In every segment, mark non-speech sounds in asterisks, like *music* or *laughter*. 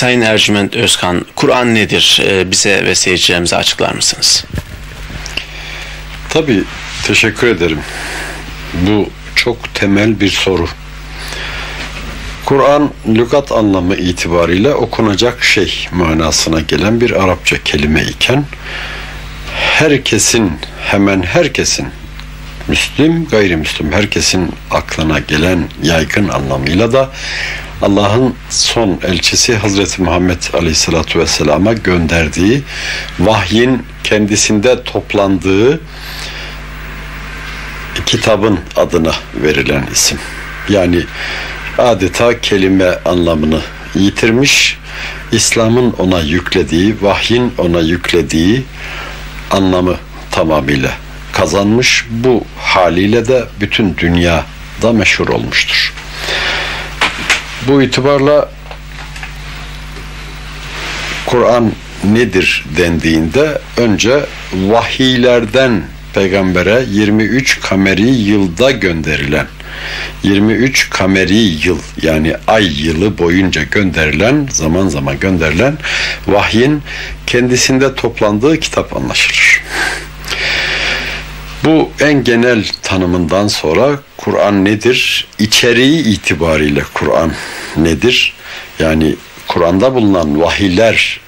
Sayın Ercüment Özkan, Kur'an nedir? Ee, bize ve seyircilerimize açıklar mısınız? Tabii, teşekkür ederim. Bu çok temel bir soru. Kur'an lügat anlamı itibariyle okunacak şey manasına gelen bir Arapça kelime iken herkesin hemen herkesin Müslim, gayrimüslim herkesin aklına gelen yaygın anlamıyla da Allah'ın son elçisi Hazreti Muhammed Aleyhisselatü Vesselam'a gönderdiği vahyin kendisinde toplandığı kitabın adına verilen isim. Yani adeta kelime anlamını yitirmiş, İslam'ın ona yüklediği, vahyin ona yüklediği anlamı tamamıyla kazanmış. Bu haliyle de bütün dünyada meşhur olmuştur. Bu itibarla Kur'an nedir dendiğinde önce vahiylerden peygambere 23 kameri yılda gönderilen 23 kameri yıl yani ay yılı boyunca gönderilen zaman zaman gönderilen vahyin kendisinde toplandığı kitap anlaşılır. Bu en genel tanımından sonra Kur'an nedir? İçeriği itibariyle Kur'an nedir? Yani Kur'an'da bulunan vahiyler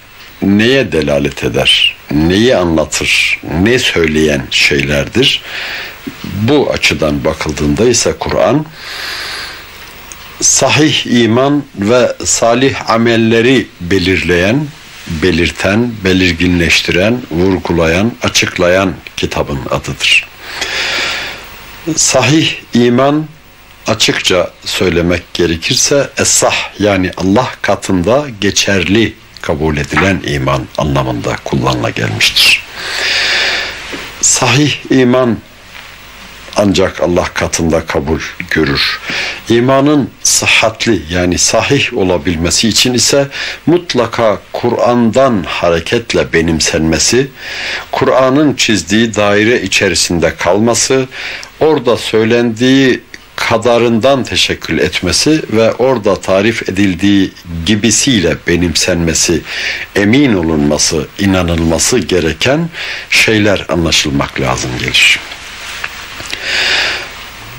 neye delalet eder? Neyi anlatır? Ne söyleyen şeylerdir? Bu açıdan bakıldığında ise Kur'an sahih iman ve salih amelleri belirleyen, belirten, belirginleştiren, vurgulayan, açıklayan kitabın adıdır. Sahih iman açıkça söylemek gerekirse esah yani Allah katında geçerli kabul edilen iman anlamında kullanıla gelmiştir. Sahih iman ancak Allah katında kabul görür. İmanın sıhhatli yani sahih olabilmesi için ise mutlaka Kur'an'dan hareketle benimsenmesi, Kur'an'ın çizdiği daire içerisinde kalması, orada söylendiği kadarından teşekkül etmesi ve orada tarif edildiği gibisiyle benimsenmesi, emin olunması, inanılması gereken şeyler anlaşılmak lazım gelir.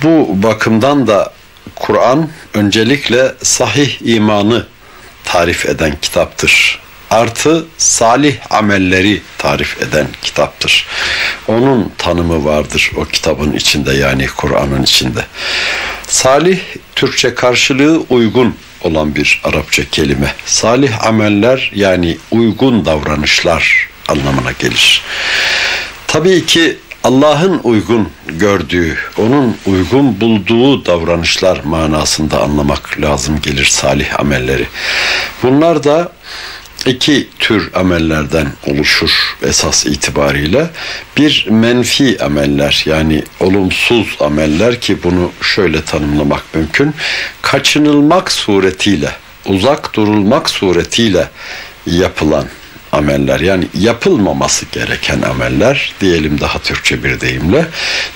Bu bakımdan da Kur'an öncelikle sahih imanı tarif eden kitaptır. Artı salih amelleri tarif eden kitaptır. Onun tanımı vardır o kitabın içinde yani Kur'an'ın içinde. Salih Türkçe karşılığı uygun olan bir Arapça kelime. Salih ameller yani uygun davranışlar anlamına gelir. Tabii ki Allah'ın uygun gördüğü, onun uygun bulduğu davranışlar manasında anlamak lazım gelir salih amelleri. Bunlar da iki tür amellerden oluşur esas itibariyle. Bir menfi ameller yani olumsuz ameller ki bunu şöyle tanımlamak mümkün. Kaçınılmak suretiyle, uzak durulmak suretiyle yapılan ameller yani yapılmaması gereken ameller diyelim daha Türkçe bir deyimle.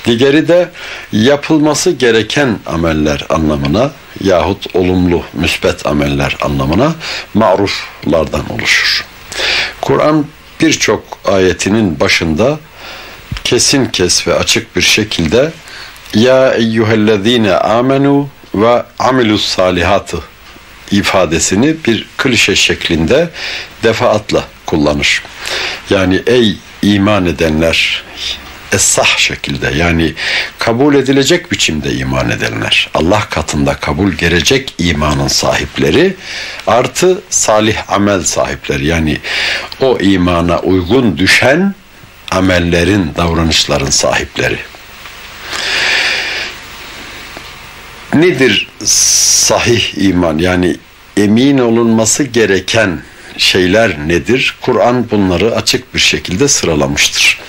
Diğeri de yapılması gereken ameller anlamına yahut olumlu müsbet ameller anlamına maruflardan oluşur. Kur'an birçok ayetinin başında kesin kes ve açık bir şekilde ya eyyühellezine amenu ve amilus salihatı ifadesini bir klişe şeklinde defaatla kullanır. Yani ey iman edenler esah şekilde yani kabul edilecek biçimde iman edenler Allah katında kabul gelecek imanın sahipleri artı salih amel sahipleri yani o imana uygun düşen amellerin davranışların sahipleri nedir sahih iman yani emin olunması gereken şeyler nedir? Kur'an bunları açık bir şekilde sıralamıştır.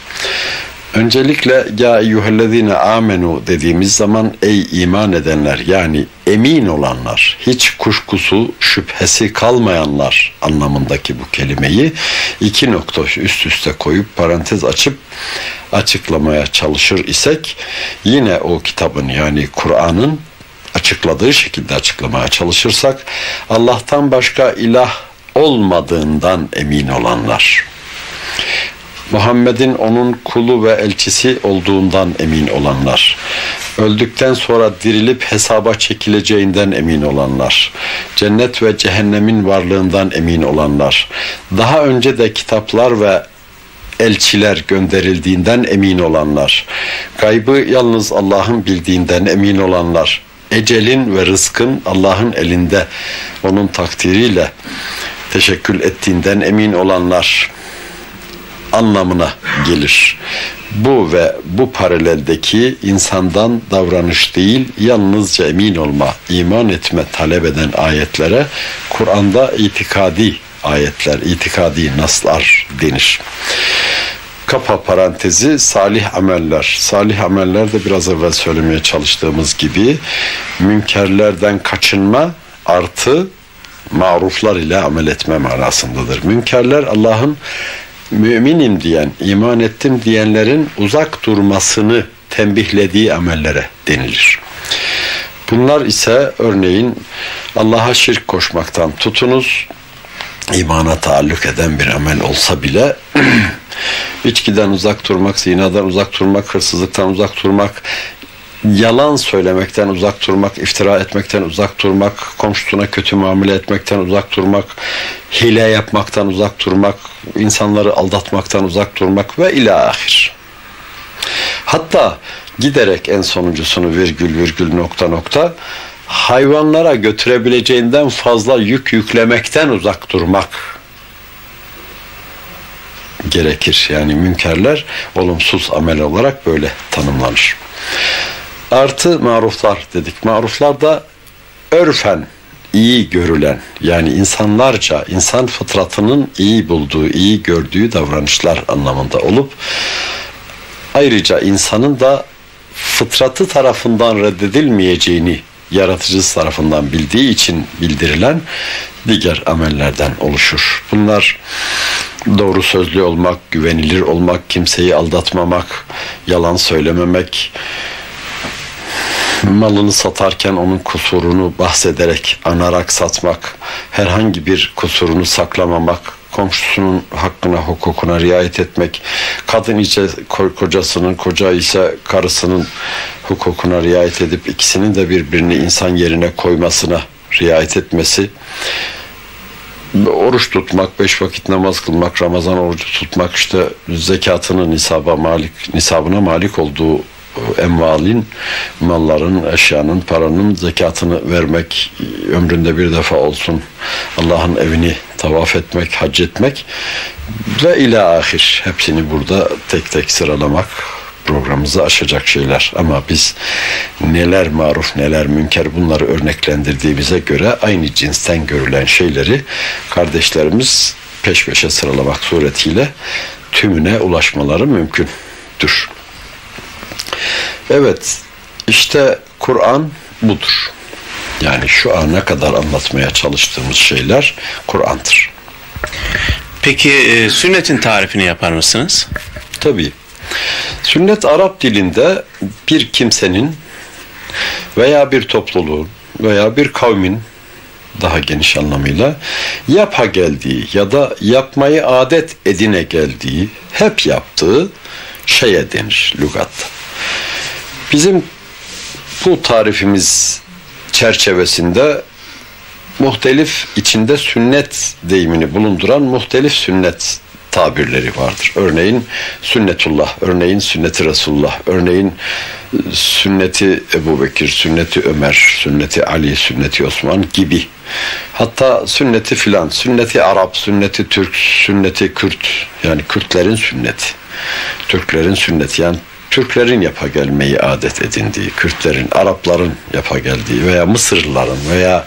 Öncelikle ya eyyühellezine amenu dediğimiz zaman ey iman edenler yani emin olanlar, hiç kuşkusu, şüphesi kalmayanlar anlamındaki bu kelimeyi iki nokta üst üste koyup parantez açıp açıklamaya çalışır isek yine o kitabın yani Kur'an'ın açıkladığı şekilde açıklamaya çalışırsak Allah'tan başka ilah olmadığından emin olanlar. Muhammed'in onun kulu ve elçisi olduğundan emin olanlar. Öldükten sonra dirilip hesaba çekileceğinden emin olanlar. Cennet ve cehennemin varlığından emin olanlar. Daha önce de kitaplar ve elçiler gönderildiğinden emin olanlar. Gaybı yalnız Allah'ın bildiğinden emin olanlar. Ecelin ve rızkın Allah'ın elinde onun takdiriyle teşekkül ettiğinden emin olanlar anlamına gelir. Bu ve bu paraleldeki insandan davranış değil, yalnızca emin olma, iman etme talep eden ayetlere Kur'an'da itikadi ayetler, itikadi naslar denir. Kapa parantezi salih ameller. Salih ameller de biraz evvel söylemeye çalıştığımız gibi münkerlerden kaçınma artı maruflar ile amel etme manasındadır. Münkerler Allah'ın müminim diyen, iman ettim diyenlerin uzak durmasını tembihlediği amellere denilir. Bunlar ise örneğin Allah'a şirk koşmaktan tutunuz, imana taalluk eden bir amel olsa bile *clears throat* içkiden uzak durmak, zinadan uzak durmak, hırsızlıktan uzak durmak, yalan söylemekten uzak durmak, iftira etmekten uzak durmak, komşusuna kötü muamele etmekten uzak durmak, hile yapmaktan uzak durmak, insanları aldatmaktan uzak durmak ve ila ahir. Hatta giderek en sonuncusunu virgül virgül nokta nokta hayvanlara götürebileceğinden fazla yük yüklemekten uzak durmak gerekir. Yani münkerler olumsuz amel olarak böyle tanımlanır. Artı maruflar dedik. Maruflar da örfen iyi görülen yani insanlarca insan fıtratının iyi bulduğu, iyi gördüğü davranışlar anlamında olup ayrıca insanın da fıtratı tarafından reddedilmeyeceğini yaratıcısı tarafından bildiği için bildirilen diğer amellerden oluşur. Bunlar doğru sözlü olmak, güvenilir olmak, kimseyi aldatmamak, yalan söylememek, malını satarken onun kusurunu bahsederek, anarak satmak, herhangi bir kusurunu saklamamak, komşusunun hakkına, hukukuna riayet etmek, kadın ise kocasının, koca ise karısının hukukuna riayet edip ikisinin de birbirini insan yerine koymasına riayet etmesi, oruç tutmak, beş vakit namaz kılmak, Ramazan orucu tutmak, işte zekatının nisaba malik, nisabına malik olduğu emvalin, malların, eşyanın, paranın zekatını vermek, ömründe bir defa olsun Allah'ın evini tavaf etmek, hac etmek ve ila ahir hepsini burada tek tek sıralamak programımızı aşacak şeyler. Ama biz neler maruf neler münker bunları örneklendirdiğimize göre aynı cinsten görülen şeyleri kardeşlerimiz peş peşe sıralamak suretiyle tümüne ulaşmaları mümkündür. Evet, işte Kur'an budur. Yani şu ana kadar anlatmaya çalıştığımız şeyler Kur'an'dır. Peki e, sünnetin tarifini yapar mısınız? Tabii. Sünnet Arap dilinde bir kimsenin veya bir topluluğun veya bir kavmin daha geniş anlamıyla yapa geldiği ya da yapmayı adet edine geldiği, hep yaptığı şeye denir lügatta. Bizim bu tarifimiz çerçevesinde muhtelif içinde sünnet deyimini bulunduran muhtelif sünnet tabirleri vardır. Örneğin sünnetullah, örneğin sünneti Resulullah, örneğin sünneti Ebu Bekir, sünneti Ömer, sünneti Ali, sünneti Osman gibi. Hatta sünneti filan, sünneti Arap, sünneti Türk, sünneti Kürt, yani Kürtlerin sünneti, Türklerin sünneti. Yani Türklerin yapa gelmeyi adet edindiği, Kürtlerin, Arapların yapa geldiği veya Mısırlıların veya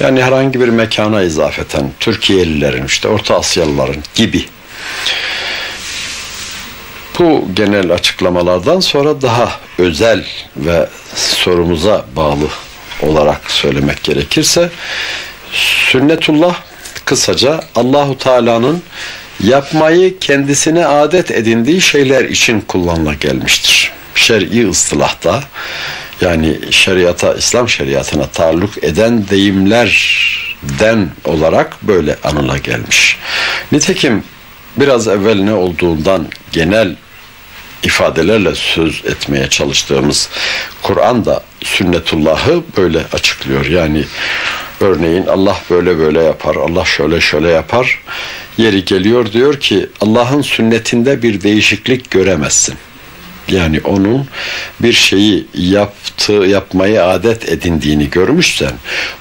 yani herhangi bir mekana izafeten Türkiye'lilerin, işte Orta Asyalıların gibi bu genel açıklamalardan sonra daha özel ve sorumuza bağlı olarak söylemek gerekirse sünnetullah kısaca Allahu Teala'nın yapmayı kendisine adet edindiği şeyler için kullanıla gelmiştir. Şer'i ıstılahta yani şeriata, İslam şeriatına taalluk eden deyimler den olarak böyle anıla gelmiş. Nitekim biraz evvel ne olduğundan genel ifadelerle söz etmeye çalıştığımız Kur'an da sünnetullahı böyle açıklıyor. Yani örneğin Allah böyle böyle yapar, Allah şöyle şöyle yapar. Yeri geliyor diyor ki Allah'ın sünnetinde bir değişiklik göremezsin. Yani onun bir şeyi yaptığı, yapmayı adet edindiğini görmüşsen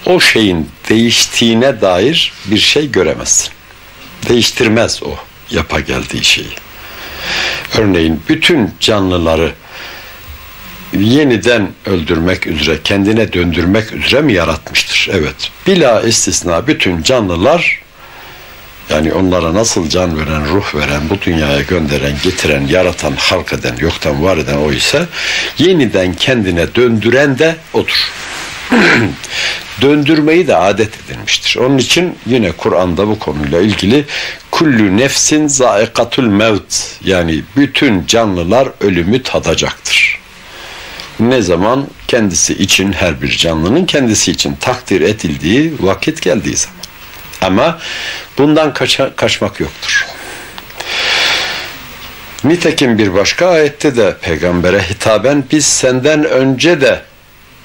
o şeyin değiştiğine dair bir şey göremezsin. Değiştirmez o yapa geldiği şeyi. Örneğin bütün canlıları yeniden öldürmek üzere, kendine döndürmek üzere mi yaratmıştır? Evet. Bila istisna bütün canlılar yani onlara nasıl can veren, ruh veren, bu dünyaya gönderen, getiren, yaratan, halk eden, yoktan var eden o ise yeniden kendine döndüren de odur. *clears throat* Döndürmeyi de adet edilmiştir. Onun için yine Kur'an'da bu konuyla ilgili kullu nefsin zaikatul mevt yani bütün canlılar ölümü tadacaktır. Ne zaman kendisi için her bir canlının kendisi için takdir edildiği vakit geldiği zaman. Ama bundan kaça, kaçmak yoktur. Nitekim bir başka ayette de peygambere hitaben biz senden önce de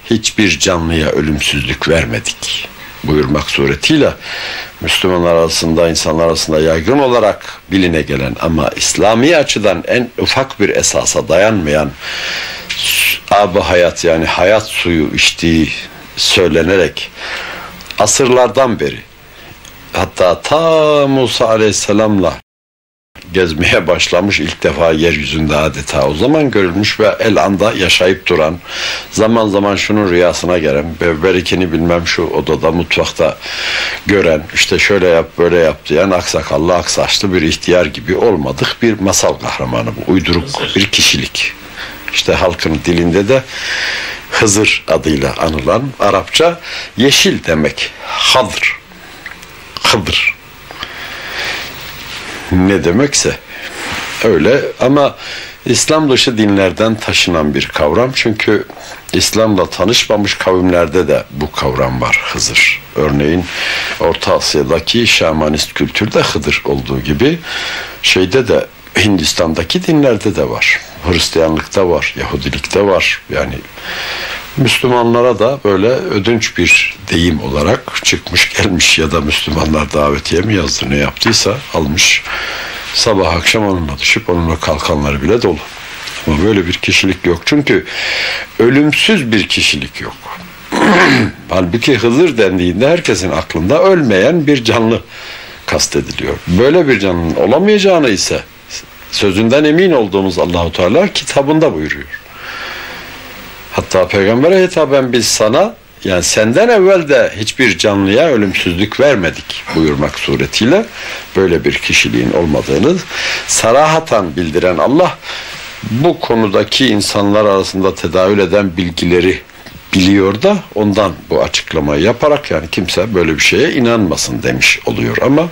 hiçbir canlıya ölümsüzlük vermedik buyurmak suretiyle Müslümanlar arasında, insanlar arasında yaygın olarak biline gelen ama İslami açıdan en ufak bir esasa dayanmayan ab hayat yani hayat suyu içtiği söylenerek asırlardan beri hatta ta Musa Aleyhisselam'la gezmeye başlamış ilk defa yeryüzünde adeta. O zaman görülmüş ve el anda yaşayıp duran zaman zaman şunun rüyasına gelen berikini bilmem şu odada mutfakta gören işte şöyle yap böyle yap diyen aksakallı aksaçlı bir ihtiyar gibi olmadık bir masal kahramanı bu. Uyduruk bir kişilik. İşte halkın dilinde de Hızır adıyla anılan Arapça yeşil demek. Hadır Hıdır ne demekse öyle ama İslam dışı dinlerden taşınan bir kavram çünkü İslam'la tanışmamış kavimlerde de bu kavram var Hızır. Örneğin Orta Asya'daki şamanist kültürde Hıdır olduğu gibi şeyde de Hindistan'daki dinlerde de var. Hristiyanlıkta var, Yahudilikte var. Yani Müslümanlara da böyle ödünç bir deyim olarak çıkmış gelmiş ya da Müslümanlar davetiye mi yazdı ne yaptıysa almış. Sabah akşam onunla düşüp onunla kalkanları bile dolu. Ama böyle bir kişilik yok. Çünkü ölümsüz bir kişilik yok. *clears throat* Halbuki Hızır dendiğinde herkesin aklında ölmeyen bir canlı kastediliyor. Böyle bir canlının olamayacağını ise sözünden emin olduğumuz Allahu Teala kitabında buyuruyor. Hatta peygambere hitaben biz sana yani senden evvel de hiçbir canlıya ölümsüzlük vermedik buyurmak suretiyle böyle bir kişiliğin olmadığını sarahatan bildiren Allah bu konudaki insanlar arasında tedavül eden bilgileri biliyor da ondan bu açıklamayı yaparak yani kimse böyle bir şeye inanmasın demiş oluyor ama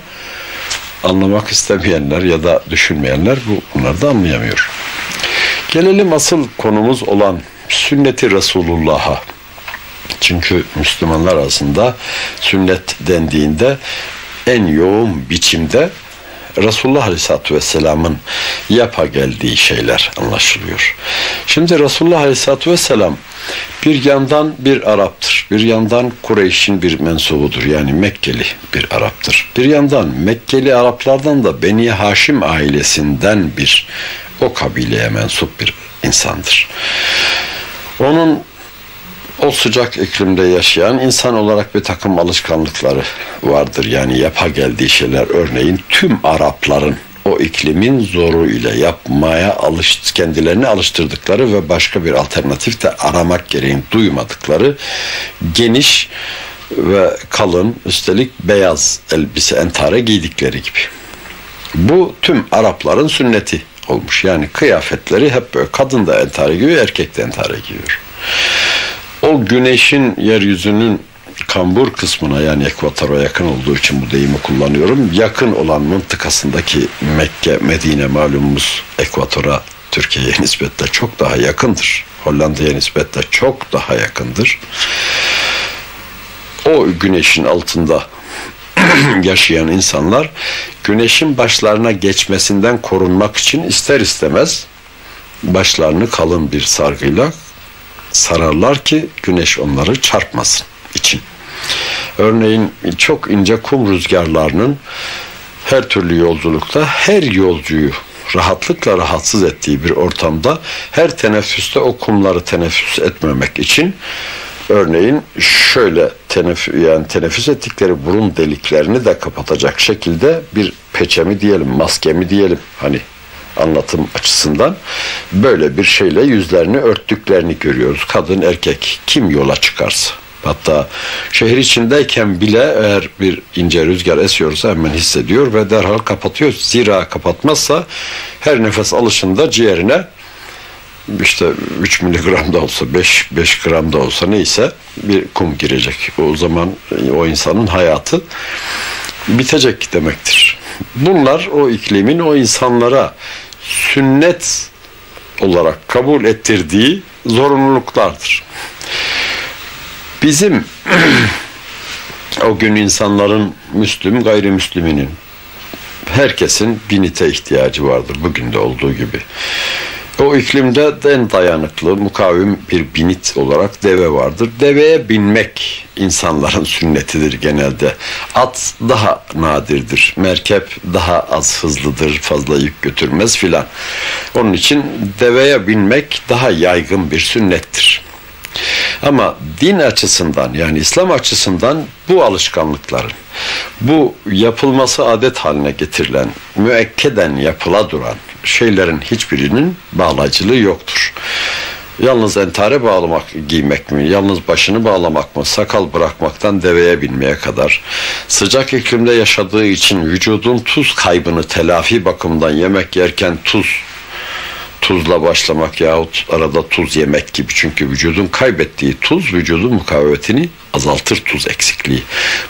anlamak istemeyenler ya da düşünmeyenler bu bunları da anlayamıyor. Gelelim asıl konumuz olan sünneti Resulullah'a. Çünkü Müslümanlar arasında sünnet dendiğinde en yoğun biçimde Resulullah Aleyhisselatü Vesselam'ın yapa geldiği şeyler anlaşılıyor. Şimdi Resulullah Aleyhisselatü Vesselam bir yandan bir Arap'tır. Bir yandan Kureyş'in bir mensubudur. Yani Mekkeli bir Arap'tır. Bir yandan Mekkeli Araplardan da Beni Haşim ailesinden bir o kabileye mensup bir insandır. Onun o sıcak iklimde yaşayan insan olarak bir takım alışkanlıkları vardır. Yani yapa geldiği şeyler örneğin tüm Arapların o iklimin zoru ile yapmaya alış, kendilerini alıştırdıkları ve başka bir alternatif de aramak gereğini duymadıkları geniş ve kalın üstelik beyaz elbise entare giydikleri gibi. Bu tüm Arapların sünneti olmuş. Yani kıyafetleri hep böyle kadın da entare giyiyor, erkek de entare giyiyor. O güneşin yeryüzünün kambur kısmına yani ekvatora yakın olduğu için bu deyimi kullanıyorum. Yakın olan mıntıkasındaki Mekke, Medine malumumuz ekvatora Türkiye'ye nispetle çok daha yakındır. Hollanda'ya nispetle çok daha yakındır. o güneşin altında *clears throat* yaşayan insanlar güneşin başlarına geçmesinden korunmak için ister istemez başlarını kalın bir sargıyla sararlar ki güneş onları çarpmasın için. Örneğin çok ince kum rüzgarlarının her türlü yolculukta her yolcuyu rahatlıkla rahatsız ettiği bir ortamda her teneffüste o kumları teneffüs etmemek için örneğin şöyle tenef yani teneffüs ettikleri burun deliklerini de kapatacak şekilde bir peçemi diyelim, maskemi diyelim hani anlatım açısından böyle bir şeyle yüzlerini örttüklerini görüyoruz. Kadın erkek kim yola çıkarsa. Hatta şehir içindeyken bile eğer bir ince rüzgar esiyorsa hemen hissediyor ve derhal kapatıyor. Zira kapatmazsa her nefes alışında ciğerine işte 3 miligram da olsa 5, 5 gram da olsa neyse bir kum girecek. O zaman o insanın hayatı bitecek demektir. Bunlar o iklimin o insanlara sünnet olarak kabul ettirdiği zorunluluklardır. Bizim *clears throat* o gün insanların Müslüm gayrimüsliminin herkesin binite ihtiyacı vardır bugün de olduğu gibi. O iklimde en dayanıklı, mukavim bir binit olarak deve vardır. Deveye binmek insanların *laughs* sünnetidir genelde. At daha nadirdir. Merkep daha az hızlıdır, fazla yük götürmez filan. Onun için deveye binmek daha yaygın bir sünnettir. Ama din açısından yani İslam açısından bu alışkanlıkların, bu yapılması adet haline getirilen, müekkeden yapıla duran şeylerin hiçbirinin bağlacılığı yoktur. Yalnız entare bağlamak, giymek mi, yalnız başını bağlamak mı, sakal bırakmaktan deveye binmeye kadar, sıcak iklimde yaşadığı için vücudun tuz kaybını telafi bakımından yemek yerken tuz tuzla başlamak yahut arada tuz yemek gibi. Çünkü vücudun kaybettiği tuz vücudun mukavemetini azaltır tuz eksikliği.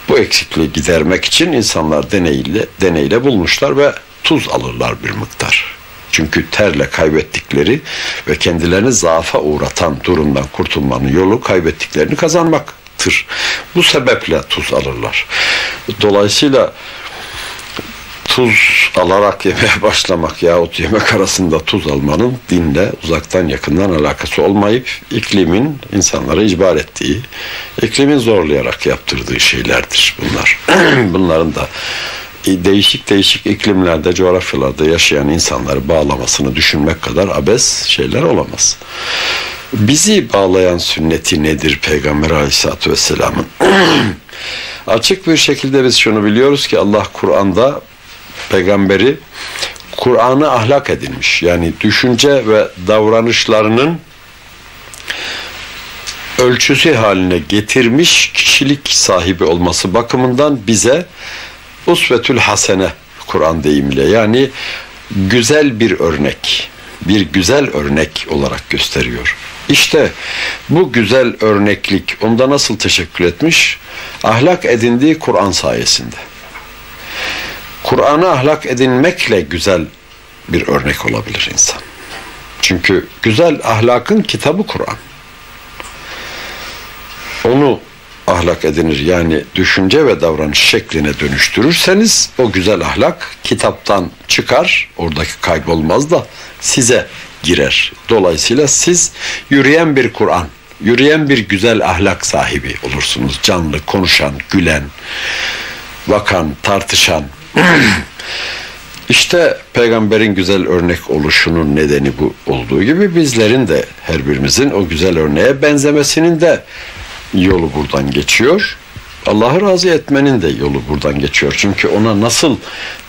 Bu eksikliği gidermek için insanlar deneyle, deneyle bulmuşlar ve tuz alırlar bir miktar. Çünkü terle kaybettikleri ve kendilerini zaafa uğratan durumdan kurtulmanın yolu kaybettiklerini kazanmaktır. Bu sebeple tuz alırlar. Dolayısıyla tuz alarak *laughs* yemeye başlamak yahut yemek arasında tuz almanın dinle uzaktan yakından alakası olmayıp iklimin insanları icbar ettiği, iklimin zorlayarak yaptırdığı şeylerdir bunlar. *clears throat* Bunların da değişik değişik iklimlerde, coğrafyalarda yaşayan insanları bağlamasını düşünmek kadar abes şeyler olamaz. Bizi bağlayan sünneti nedir Peygamber Aleyhisselatü Vesselam'ın? *clears throat* Açık bir şekilde biz şunu biliyoruz ki Allah Kur'an'da peygamberi Kur'an'ı ahlak edilmiş. Yani düşünce ve davranışlarının ölçüsü haline getirmiş kişilik sahibi olması bakımından bize usvetül hasene Kur'an deyimiyle yani güzel bir örnek, bir güzel örnek olarak gösteriyor. İşte bu güzel örneklik onda nasıl teşekkür etmiş? Ahlak edindiği Kur'an sayesinde. Kur'an'ı ahlak edinmekle güzel bir örnek olabilir insan. Çünkü güzel ahlakın kitabı Kur'an. Onu ahlak edinir yani düşünce ve davranış şekline dönüştürürseniz o güzel ahlak kitaptan çıkar oradaki kaybolmaz da size girer. Dolayısıyla siz yürüyen bir Kur'an, yürüyen bir güzel ahlak sahibi olursunuz. Canlı, konuşan, gülen, bakan, tartışan, *clears throat* İşte peygamberin güzel örnek oluşunun nedeni bu olduğu gibi bizlerin de her birimizin o güzel örneğe benzemesinin de yolu buradan geçiyor. Allah'ı razı etmenin de yolu buradan geçiyor. Çünkü ona nasıl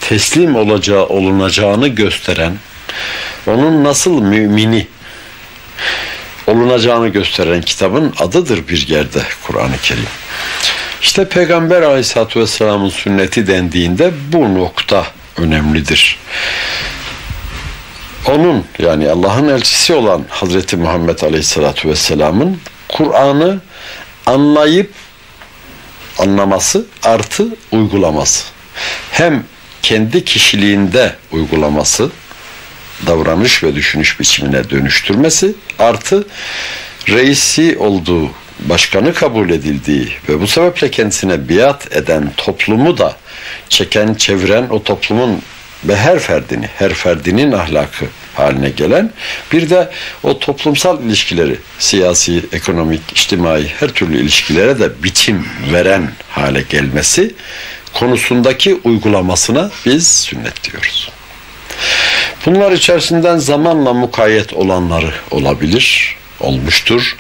teslim olacağı olunacağını gösteren, onun nasıl mümini olunacağını gösteren kitabın adıdır bir yerde Kur'an-ı Kerim. İşte Peygamber Aleyhisselatü Vesselam'ın sünneti dendiğinde bu nokta önemlidir. Onun yani Allah'ın elçisi olan Hazreti Muhammed Aleyhisselatü Vesselam'ın Kur'an'ı anlayıp anlaması artı uygulaması. Hem kendi kişiliğinde uygulaması, davranış ve düşünüş biçimine dönüştürmesi artı reisi olduğu başkanı kabul edildiği ve bu sebeple kendisine biat eden toplumu da çeken, çeviren o toplumun ve her ferdini, her ferdinin ahlakı haline gelen bir de o toplumsal ilişkileri, siyasi, ekonomik, içtimai her türlü ilişkilere de biçim veren hale gelmesi konusundaki uygulamasına biz sünnet diyoruz. Bunlar içerisinden zamanla mukayyet olanları olabilir, olmuştur.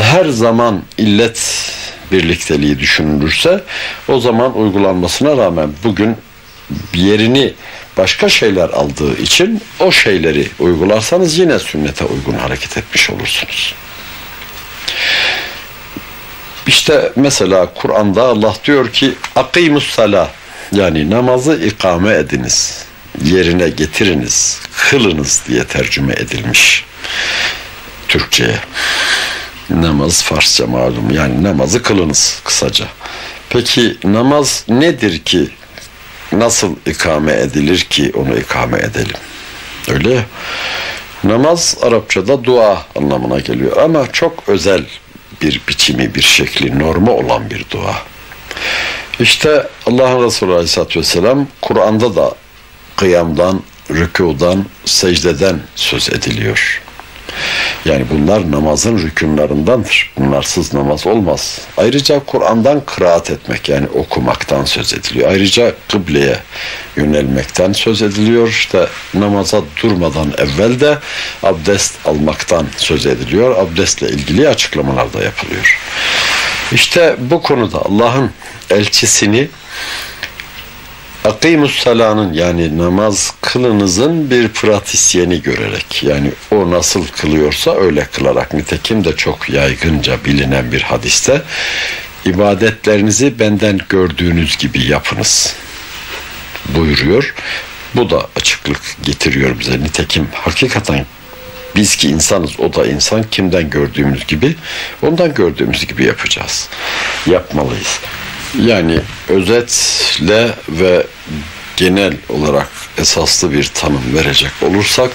Her zaman illet birlikteliği düşünülürse o zaman uygulanmasına rağmen bugün yerini başka şeyler aldığı için o şeyleri uygularsanız yine sünnete uygun hareket etmiş olursunuz. İşte mesela Kur'an'da Allah diyor ki akimus sala yani namazı ikame ediniz, yerine getiriniz, kılınız diye tercüme edilmiş Türkçe'ye. Namaz Farsça malum yani namazı kılınız kısaca. Peki namaz nedir ki nasıl ikame edilir ki onu ikame edelim? Öyle ya. Namaz Arapçada dua anlamına geliyor ama çok özel bir biçimi, bir şekli, normu olan bir dua. İşte Allah'ın Resulü Aleyhisselatü Vesselam Kur'an'da da kıyamdan, rükudan, secdeden söz ediliyor. Yani bunlar namazın rükünlerindendir. Bunlarsız namaz olmaz. Ayrıca Kur'an'dan kıraat etmek yani okumaktan söz ediliyor. Ayrıca kıbleye yönelmekten söz ediliyor. İşte namaza durmadan evvel de abdest almaktan söz ediliyor. Abdestle ilgili açıklamalar da yapılıyor. İşte bu konuda Allah'ın elçisini Akimus salanın yani namaz kılınızın bir pratisyeni görerek yani o nasıl kılıyorsa öyle kılarak nitekim de çok yaygınca bilinen bir hadiste ibadetlerinizi benden gördüğünüz gibi yapınız buyuruyor. Bu da açıklık getiriyor bize. Nitekim hakikaten biz ki insanız o da insan kimden gördüğümüz gibi ondan gördüğümüz gibi yapacağız. Yapmalıyız. Yani özetle ve genel olarak esaslı bir tanım verecek olursak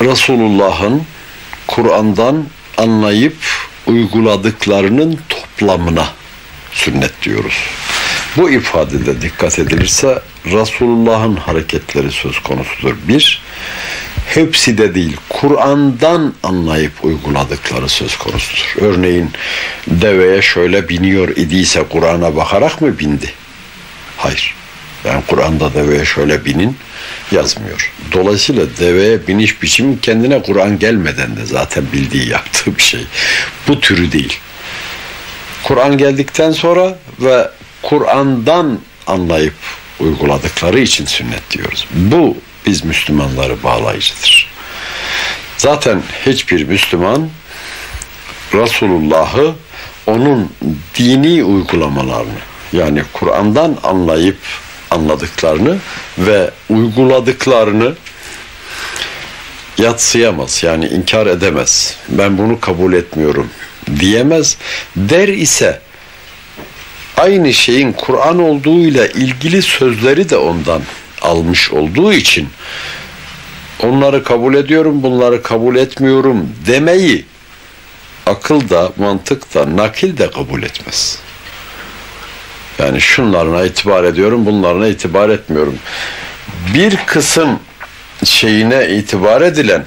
Resulullah'ın Kur'an'dan anlayıp uyguladıklarının toplamına sünnet diyoruz. Bu ifadede dikkat edilirse Resulullah'ın hareketleri söz konusudur. Bir, hepsi de değil, Kur'an'dan anlayıp uyguladıkları söz konusudur. Örneğin deveye şöyle biniyor idiyse Kur'an'a bakarak mı bindi? Hayır. Yani Kur'an'da deveye şöyle binin yazmıyor. Dolayısıyla deveye biniş biçimi kendine Kur'an gelmeden de zaten bildiği yaptığı bir şey. Bu türü değil. Kur'an geldikten sonra ve Kur'an'dan anlayıp uyguladıkları için sünnet diyoruz. Bu biz Müslümanları bağlayıcıdır. Zaten hiçbir Müslüman Resulullah'ı onun dini uygulamalarını yani Kur'an'dan anlayıp anladıklarını ve uyguladıklarını yatsıyamaz. Yani inkar edemez. Ben bunu kabul etmiyorum diyemez. Der ise aynı şeyin Kur'an olduğuyla ilgili sözleri de ondan almış olduğu için onları kabul ediyorum, bunları kabul etmiyorum demeyi akıl da, mantık da, nakil de kabul etmez. Yani şunlarına itibar ediyorum, bunlarına itibar etmiyorum. Bir kısım şeyine itibar edilen,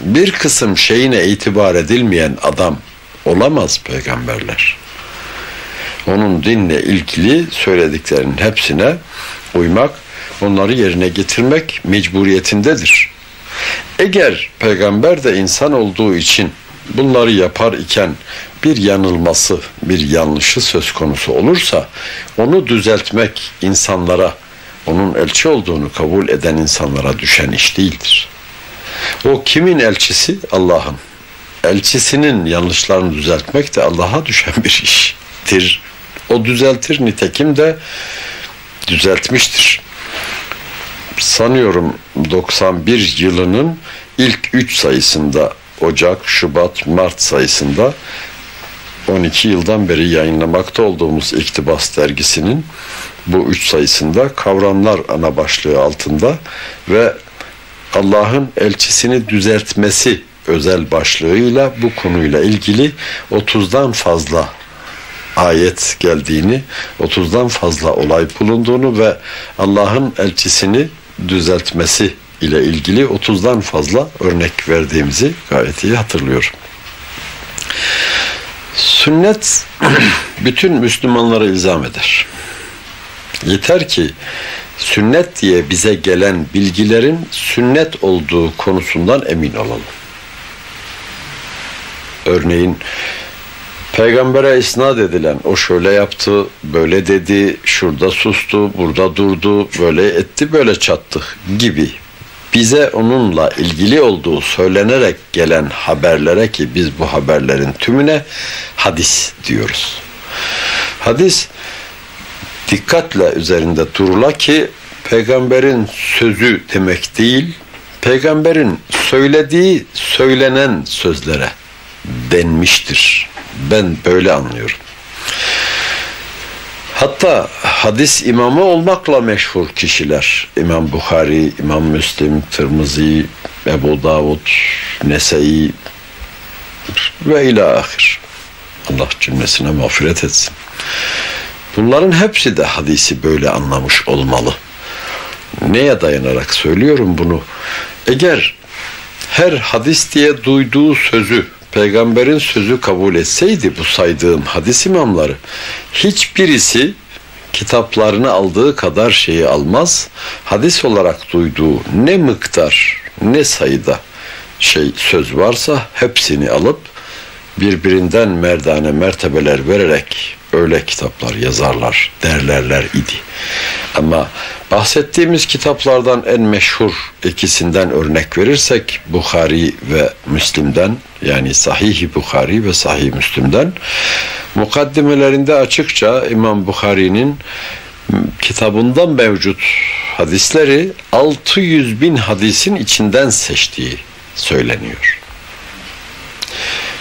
bir kısım şeyine itibar edilmeyen adam olamaz peygamberler. Onun dinle ilgili söylediklerinin hepsine uymak, onları yerine getirmek mecburiyetindedir. Eğer peygamber de insan olduğu için bunları yapar iken bir yanılması, bir yanlışı söz konusu olursa onu düzeltmek insanlara, onun elçi olduğunu kabul eden insanlara düşen iş değildir. O kimin elçisi? Allah'ın. Elçisinin yanlışlarını düzeltmek de Allah'a düşen bir iştir. O düzeltir nitekim de düzeltmiştir. Sanıyorum 91 yılının ilk 3 sayısında Ocak, Şubat, Mart sayısında 12 yıldan beri yayınlamakta olduğumuz İktibas dergisinin bu üç sayısında kavramlar ana başlığı altında ve Allah'ın elçisini düzeltmesi özel başlığıyla bu konuyla ilgili 30'dan fazla ayet geldiğini, 30'dan fazla olay bulunduğunu ve Allah'ın elçisini düzeltmesi ile ilgili 30'dan fazla örnek verdiğimizi gayet iyi hatırlıyorum. Sünnet *clears throat* bütün Müslümanlara ilzam eder. Yeter ki sünnet diye bize gelen bilgilerin sünnet olduğu konusundan emin olalım. Örneğin Peygambere isnat edilen o şöyle yaptı, böyle dedi, şurada sustu, burada durdu, böyle etti, böyle çattı gibi bize onunla ilgili olduğu söylenerek gelen haberlere ki biz bu haberlerin tümüne hadis diyoruz. Hadis dikkatle üzerinde durula ki peygamberin sözü demek değil, peygamberin söylediği söylenen sözlere denmiştir. Ben böyle anlıyorum. Hatta hadis imamı olmakla meşhur kişiler. İmam Bukhari, İmam Müslim, Tirmizi, Ebu Davud, Nesai ve ila ahir. Allah cümlesine mağfiret etsin. Bunların hepsi de hadisi böyle anlamış olmalı. Neye dayanarak söylüyorum bunu? Eğer her hadis diye duyduğu sözü peygamberin sözü kabul etseydi bu saydığım hadis imamları hiçbirisi kitaplarını aldığı kadar şeyi almaz. Hadis olarak duyduğu ne miktar ne sayıda şey söz varsa hepsini alıp birbirinden merdane mertebeler vererek öyle kitaplar yazarlar, derlerler idi. Ama bahsettiğimiz kitaplardan en meşhur ikisinden örnek verirsek Bukhari ve Müslim'den yani Sahih-i Bukhari ve Sahih Müslim'den mukaddimelerinde açıkça İmam Bukhari'nin kitabından mevcut hadisleri 600 bin hadisin içinden seçtiği söyleniyor.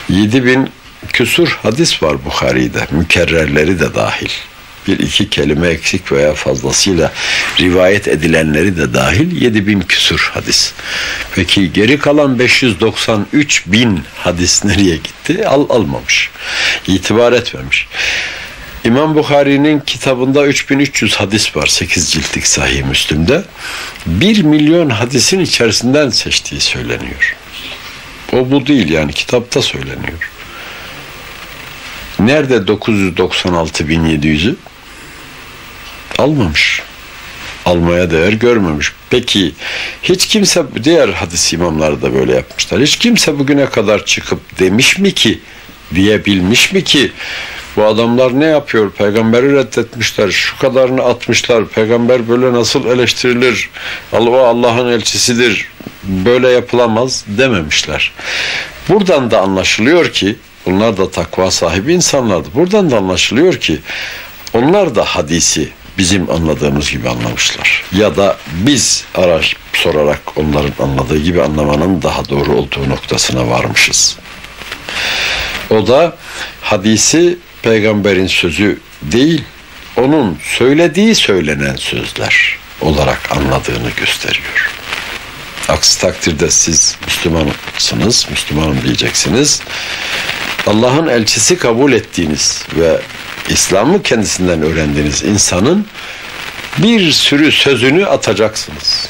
7 bin küsur hadis var Bukhari'de, mükerrerleri de dahil. Bir iki kelime eksik veya fazlasıyla rivayet edilenleri de dahil 7 bin küsur hadis. Peki geri kalan 593 bin hadis *laughs* nereye gitti? Al, almamış. İtibar etmemiş. İmam Bukhari'nin kitabında 3300 hadis var 8 ciltlik sahih Müslim'de. 1 milyon hadisin içerisinden seçtiği söyleniyor. O bu değil yani kitapta söyleniyor. Nerede 996.700'ü? Almamış. Almaya değer görmemiş. Peki hiç kimse diğer hadis imamları da böyle yapmışlar. Hiç kimse bugüne kadar çıkıp demiş mi ki diyebilmiş mi ki bu adamlar ne yapıyor? Peygamberi reddetmişler. Şu kadarını atmışlar. Peygamber böyle nasıl eleştirilir? Allah Allah'ın elçisidir. Böyle yapılamaz dememişler. Buradan da anlaşılıyor ki bunlar da takva sahibi insanlardı. Buradan da anlaşılıyor ki onlar da hadisi bizim anladığımız gibi anlamışlar. Ya da biz araş sorarak onların anladığı gibi anlamanın daha doğru olduğu noktasına varmışız. O da hadisi peygamberin sözü değil, onun söylediği söylenen sözler olarak anladığını gösteriyor. Aksi takdirde siz Müslümansınız, Müslümanım diyeceksiniz. Allah'ın elçisi kabul ettiğiniz ve İslam'ı kendisinden öğrendiğiniz insanın bir sürü sözünü atacaksınız.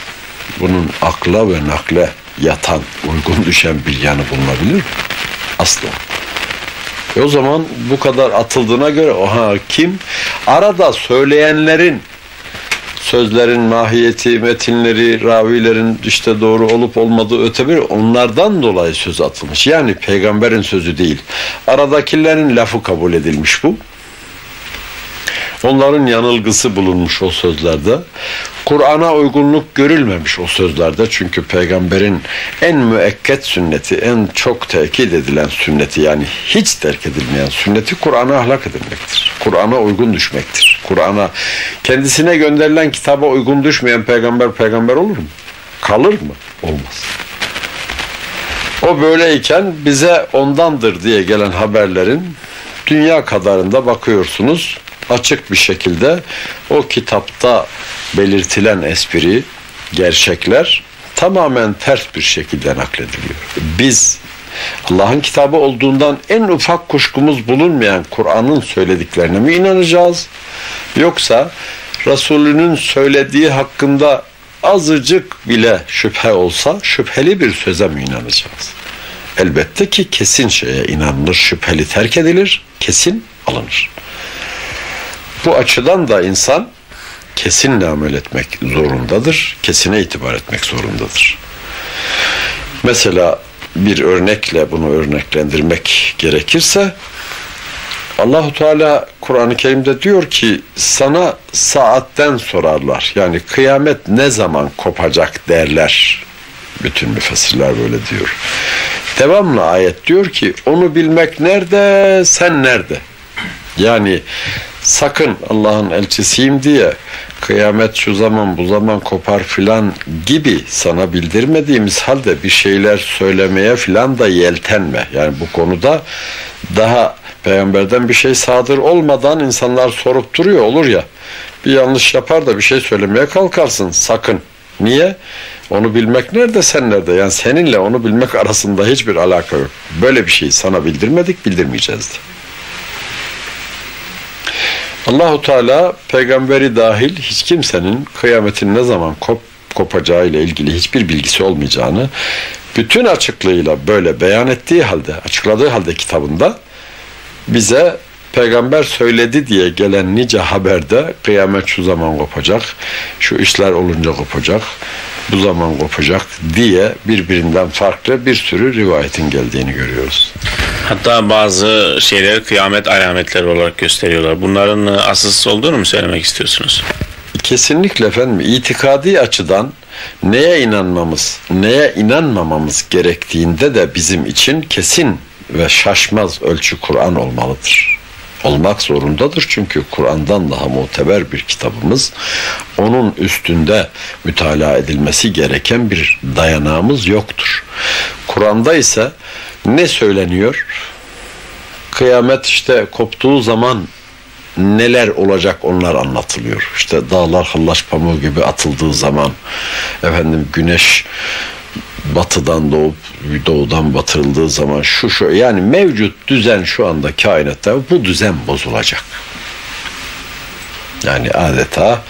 Bunun akla ve nakle yatan, uygun düşen bir yanı bulunabilir mi? Asla. E o zaman bu kadar atıldığına göre oha kim? Arada söyleyenlerin sözlerin mahiyeti, metinleri, ravilerin işte doğru olup olmadığı öte bir onlardan dolayı söz atılmış. Yani peygamberin sözü değil. Aradakilerin lafı kabul edilmiş bu. Onların yanılgısı bulunmuş o sözlerde. Kur'an'a uygunluk görülmemiş o sözlerde. Çünkü peygamberin en müekket sünneti, en çok tekit edilen sünneti yani hiç terk edilmeyen sünneti Kur'an'a ahlak edilmektir. Kur'an'a uygun düşmektir. Kur'an'a kendisine gönderilen kitaba uygun düşmeyen peygamber peygamber olur mu? Kalır mı? Olmaz. O böyleyken bize ondandır diye gelen haberlerin dünya kadarında bakıyorsunuz açık bir şekilde o kitapta belirtilen espri, gerçekler tamamen ters bir şekilde naklediliyor. Biz Allah'ın kitabı olduğundan en ufak kuşkumuz bulunmayan Kur'an'ın söylediklerine mi inanacağız? Yoksa Resulünün söylediği hakkında azıcık bile şüphe olsa şüpheli bir söze mi inanacağız? Elbette ki kesin şeye inanılır, şüpheli terk edilir, kesin alınır. Bu açıdan da insan kesinle amel etmek zorundadır, kesine itibar etmek zorundadır. Mesela bir örnekle bunu örneklendirmek gerekirse Allahu Teala Kur'an-ı Kerim'de diyor ki sana saatten sorarlar. Yani kıyamet ne zaman kopacak derler. Bütün müfessirler böyle diyor. Devamlı ayet diyor ki onu bilmek nerede sen nerede? Yani sakın Allah'ın elçisiyim diye kıyamet şu zaman bu zaman kopar filan gibi sana bildirmediğimiz halde bir şeyler söylemeye filan da yeltenme. Yani bu konuda daha peygamberden bir şey sadır olmadan insanlar sorup duruyor olur ya bir yanlış yapar da bir şey söylemeye kalkarsın sakın. Niye? Onu bilmek nerede sen nerede? Yani seninle onu bilmek arasında hiçbir alaka yok. Böyle bir şey sana bildirmedik bildirmeyeceğiz de. Allahu Teala peygamberi dahil hiç kimsenin kıyametin ne zaman kop, kopacağı ile ilgili hiçbir bilgisi olmayacağını bütün açıklığıyla böyle beyan ettiği halde, açıkladığı halde kitabında bize peygamber söyledi diye gelen nice haberde kıyamet şu zaman kopacak, şu işler olunca kopacak, bu zaman kopacak diye birbirinden farklı bir sürü rivayetin geldiğini görüyoruz. Hatta bazı şeyleri kıyamet alametleri olarak gösteriyorlar. Bunların asılsız olduğunu mu söylemek istiyorsunuz? Kesinlikle efendim. itikadi açıdan neye inanmamız, neye inanmamamız gerektiğinde de bizim için kesin ve şaşmaz ölçü Kur'an olmalıdır. Olmak zorundadır çünkü Kur'an'dan daha muteber bir kitabımız. Onun üstünde mütalaa edilmesi gereken bir dayanağımız yoktur. Kur'an'da ise ne söyleniyor? Kıyamet işte koptuğu zaman neler olacak onlar anlatılıyor. İşte dağlar hallaç pamuğu gibi atıldığı zaman efendim güneş batıdan doğup doğudan batırıldığı zaman şu şu yani mevcut düzen şu anda kainatta bu düzen bozulacak. Yani adeta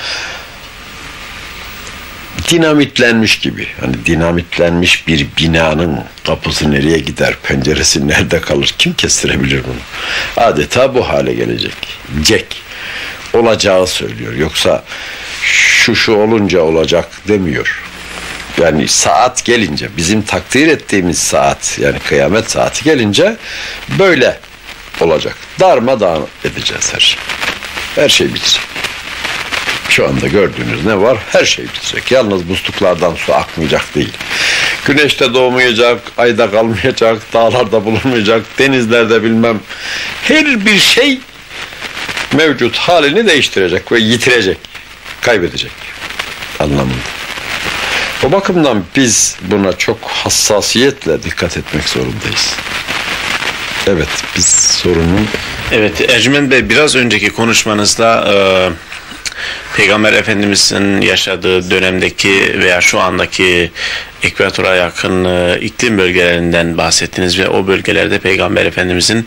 dinamitlenmiş gibi. Hani dinamitlenmiş bir binanın kapısı nereye gider, penceresi nerede kalır, kim kestirebilir bunu? Adeta bu hale gelecek. Cek. Olacağı söylüyor. Yoksa şu şu olunca olacak demiyor. Yani saat gelince, bizim takdir ettiğimiz saat, yani kıyamet saati gelince böyle olacak. Darmadağın edeceğiz her şey. Her şey bitecek. Şu anda gördüğünüz ne var? Her şey bitecek. Yalnız musluklardan su akmayacak değil. Güneşte doğmayacak, ayda kalmayacak, dağlarda bulunmayacak, denizlerde bilmem. Her bir şey mevcut halini değiştirecek ve yitirecek, kaybedecek anlamında. O bakımdan biz buna çok hassasiyetle dikkat etmek zorundayız. Evet, biz sorunun... Evet, Ercüment Bey biraz önceki konuşmanızda... E Peygamber Efendimiz'in yaşadığı dönemdeki veya şu andaki ekvatora yakın e, iklim bölgelerinden bahsettiniz ve o bölgelerde Peygamber Efendimiz'in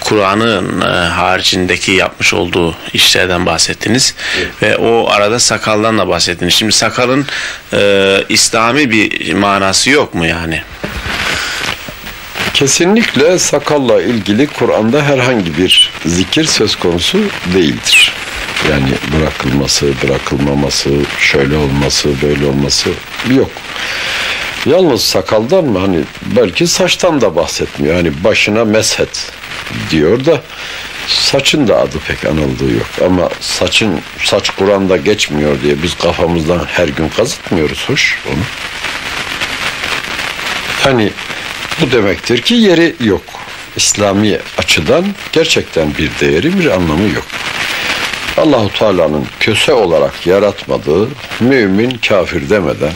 Kur'an'ın e, haricindeki yapmış olduğu işlerden bahsettiniz evet. ve o arada sakaldan da bahsettiniz. Şimdi sakalın e, İslami bir manası yok mu yani? Kesinlikle sakalla ilgili Kur'an'da herhangi bir zikir söz konusu değildir. Yani bırakılması, bırakılmaması, şöyle olması, böyle olması yok. Yalnız sakaldan mı hani belki saçtan da bahsetmiyor. Hani başına meshet diyor da saçın da adı pek anıldığı yok. Ama saçın saç Kur'an'da geçmiyor diye biz kafamızdan her gün kazıtmıyoruz hoş onu. Hani bu demektir ki yeri yok. İslami açıdan gerçekten bir değeri, bir anlamı yok. Allahu Teala'nın köse olarak yaratmadığı mümin kafir demeden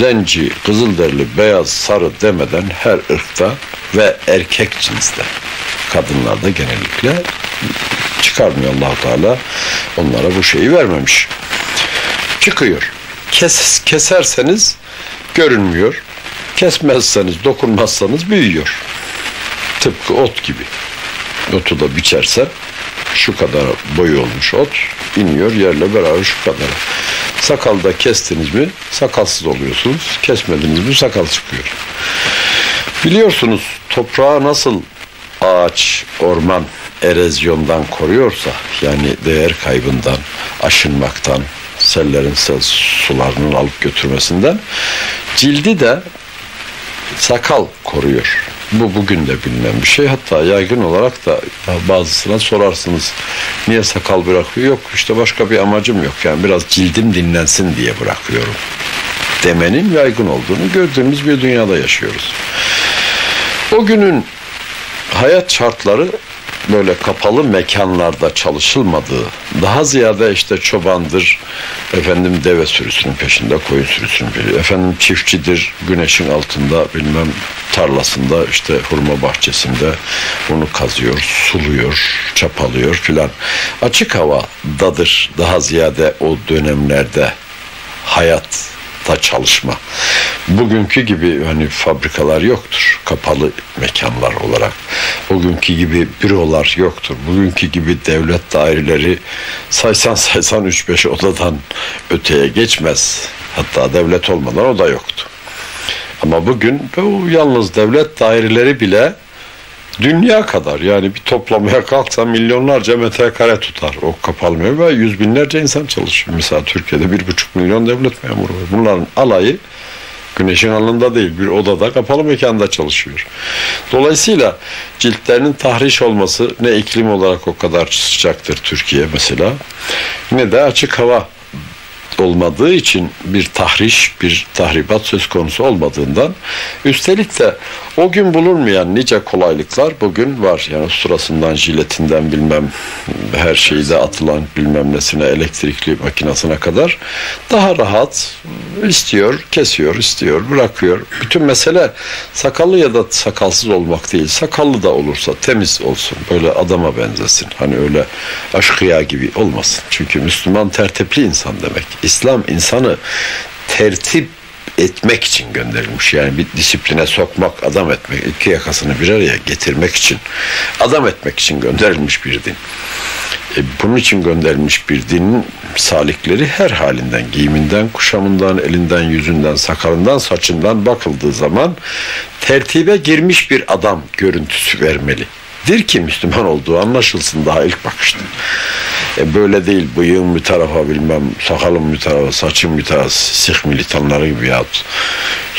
renci, kızılderili, beyaz, sarı demeden her ırkta ve erkek cinste kadınlarda genellikle çıkarmıyor Allahu Teala onlara bu şeyi vermemiş. Çıkıyor. Kes, keserseniz görünmüyor. Kesmezseniz, dokunmazsanız büyüyor. Tıpkı ot gibi. Otu da biçersen şu kadar boyu olmuş ot iniyor yerle beraber şu kadar. Sakal da kestiniz mi sakalsız oluyorsunuz. Kesmediniz mi sakal çıkıyor. Biliyorsunuz toprağı nasıl ağaç, orman erozyondan koruyorsa yani değer kaybından, aşınmaktan, sellerin sel sularının alıp götürmesinden cildi de sakal koruyor. Bu bugün de bilinen bir şey. Hatta yaygın olarak da bazısına sorarsınız. Niye sakal bırakıyor? Yok işte başka bir amacım yok. Yani biraz cildim dinlensin diye bırakıyorum. Demenin yaygın olduğunu gördüğümüz bir dünyada yaşıyoruz. O günün hayat şartları böyle kapalı mekanlarda çalışılmadığı, daha ziyade işte çobandır, efendim deve sürüsünün peşinde, koyun sürüsünün peşinde, efendim çiftçidir, güneşin altında bilmem tarlasında işte hurma bahçesinde onu kazıyor, suluyor, çapalıyor filan. Açık havadadır daha ziyade o dönemlerde hayat da çalışma. Bugünkü gibi hani fabrikalar yoktur. Kapalı mekanlar olarak. Bugünkü gibi bürolar yoktur. Bugünkü gibi devlet daireleri saysan saysan 3-5 odadan öteye geçmez. Hatta devlet olmadan o da yoktu. Ama bugün bu yalnız devlet daireleri bile Dünya kadar yani bir toplamaya kalksa milyonlarca metrekare tutar o kapalı ve yüz binlerce insan çalışıyor. Mesela Türkiye'de bir buçuk milyon devlet memuru var. Bunların alayı güneşin alnında değil bir odada kapalı mekanda çalışıyor. Dolayısıyla ciltlerinin tahriş olması ne iklim olarak o kadar sıcaktır Türkiye mesela ne de açık hava olmadığı için bir tahriş, bir tahribat söz konusu olmadığından üstelik de o gün bulunmayan nice kolaylıklar bugün var. Yani sırasından jiletinden bilmem her şeyi de atılan bilmem nesine elektrikli makinasına kadar daha rahat istiyor, kesiyor, istiyor, bırakıyor. Bütün mesele sakallı ya da sakalsız olmak değil. Sakallı da olursa temiz olsun. Böyle adama benzesin. Hani öyle aşkıya gibi olmasın. Çünkü Müslüman tertipli insan demek. İslam insanı tertip etmek için gönderilmiş. Yani bir disipline sokmak, adam etmek, iki yakasını bir araya getirmek için, adam etmek için gönderilmiş bir din. E, bunun için gönderilmiş bir dinin salikleri her halinden, giyiminden, kuşamından, elinden, yüzünden, sakalından, saçından bakıldığı zaman tertibe girmiş bir adam görüntüsü vermeli dir ki Müslüman olduğu anlaşılsın daha ilk bakışta. E böyle değil bıyığım bir tarafa bilmem sakalım bir tarafa saçım bir tarafa Sih militanları gibi ya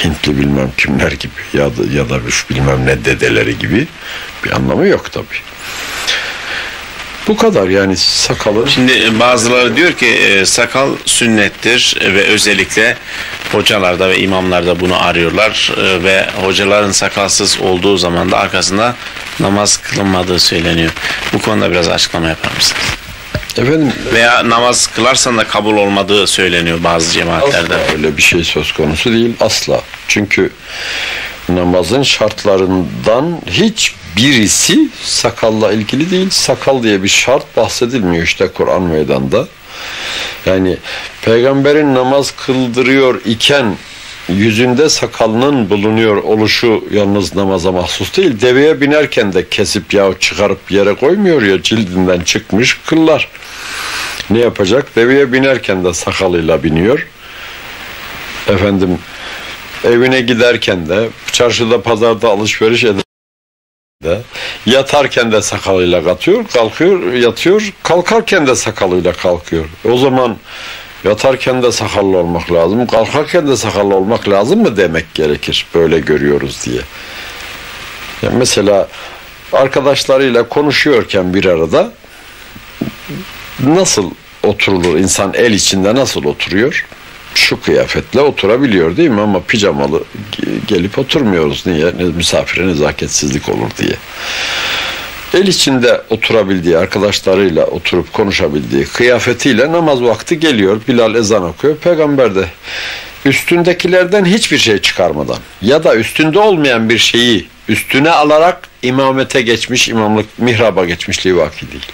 Hintli bilmem kimler gibi ya da, ya da bilmem ne dedeleri gibi bir anlamı yok tabi. Bu kadar yani sakalı. Şimdi bazıları diyor ki e, sakal sünnettir ve özellikle hocalarda ve imamlarda bunu arıyorlar e, ve hocaların sakalsız olduğu zaman da arkasında namaz kılınmadığı söyleniyor. Bu konuda biraz açıklama yapar mısınız? Efendim veya namaz kılarsan da kabul olmadığı söyleniyor bazı cemaatlerde. Asla öyle bir şey söz konusu değil asla. Çünkü namazın şartlarından hiç birisi sakalla ilgili değil. Sakal diye bir şart bahsedilmiyor işte Kur'an meydanda. Yani peygamberin namaz kıldırıyor iken yüzünde sakalının bulunuyor oluşu yalnız namaza mahsus değil. Deveye binerken de kesip yağı çıkarıp yere koymuyor ya cildinden çıkmış kıllar. Ne yapacak? Deveye binerken de sakalıyla biniyor. Efendim evine giderken de çarşıda pazarda alışveriş eder de yatarken de sakalıyla katıyor, kalkıyor, yatıyor, kalkarken de sakalıyla kalkıyor. O zaman yatarken de sakallı olmak lazım, kalkarken de sakallı olmak lazım mı demek gerekir böyle görüyoruz diye. Yani mesela arkadaşlarıyla konuşuyorken bir arada nasıl oturulur insan el içinde nasıl oturuyor? Şu kıyafetle oturabiliyor değil mi? Ama pijamalı gelip oturmuyoruz. Niye? Misafire nezaketsizlik olur diye. El içinde oturabildiği, arkadaşlarıyla oturup konuşabildiği kıyafetiyle namaz vakti geliyor. Bilal ezan okuyor. Peygamber de üstündekilerden hiçbir şey çıkarmadan ya da üstünde olmayan bir şeyi üstüne alarak imamete geçmiş, imamlık mihraba geçmişliği vaki değil.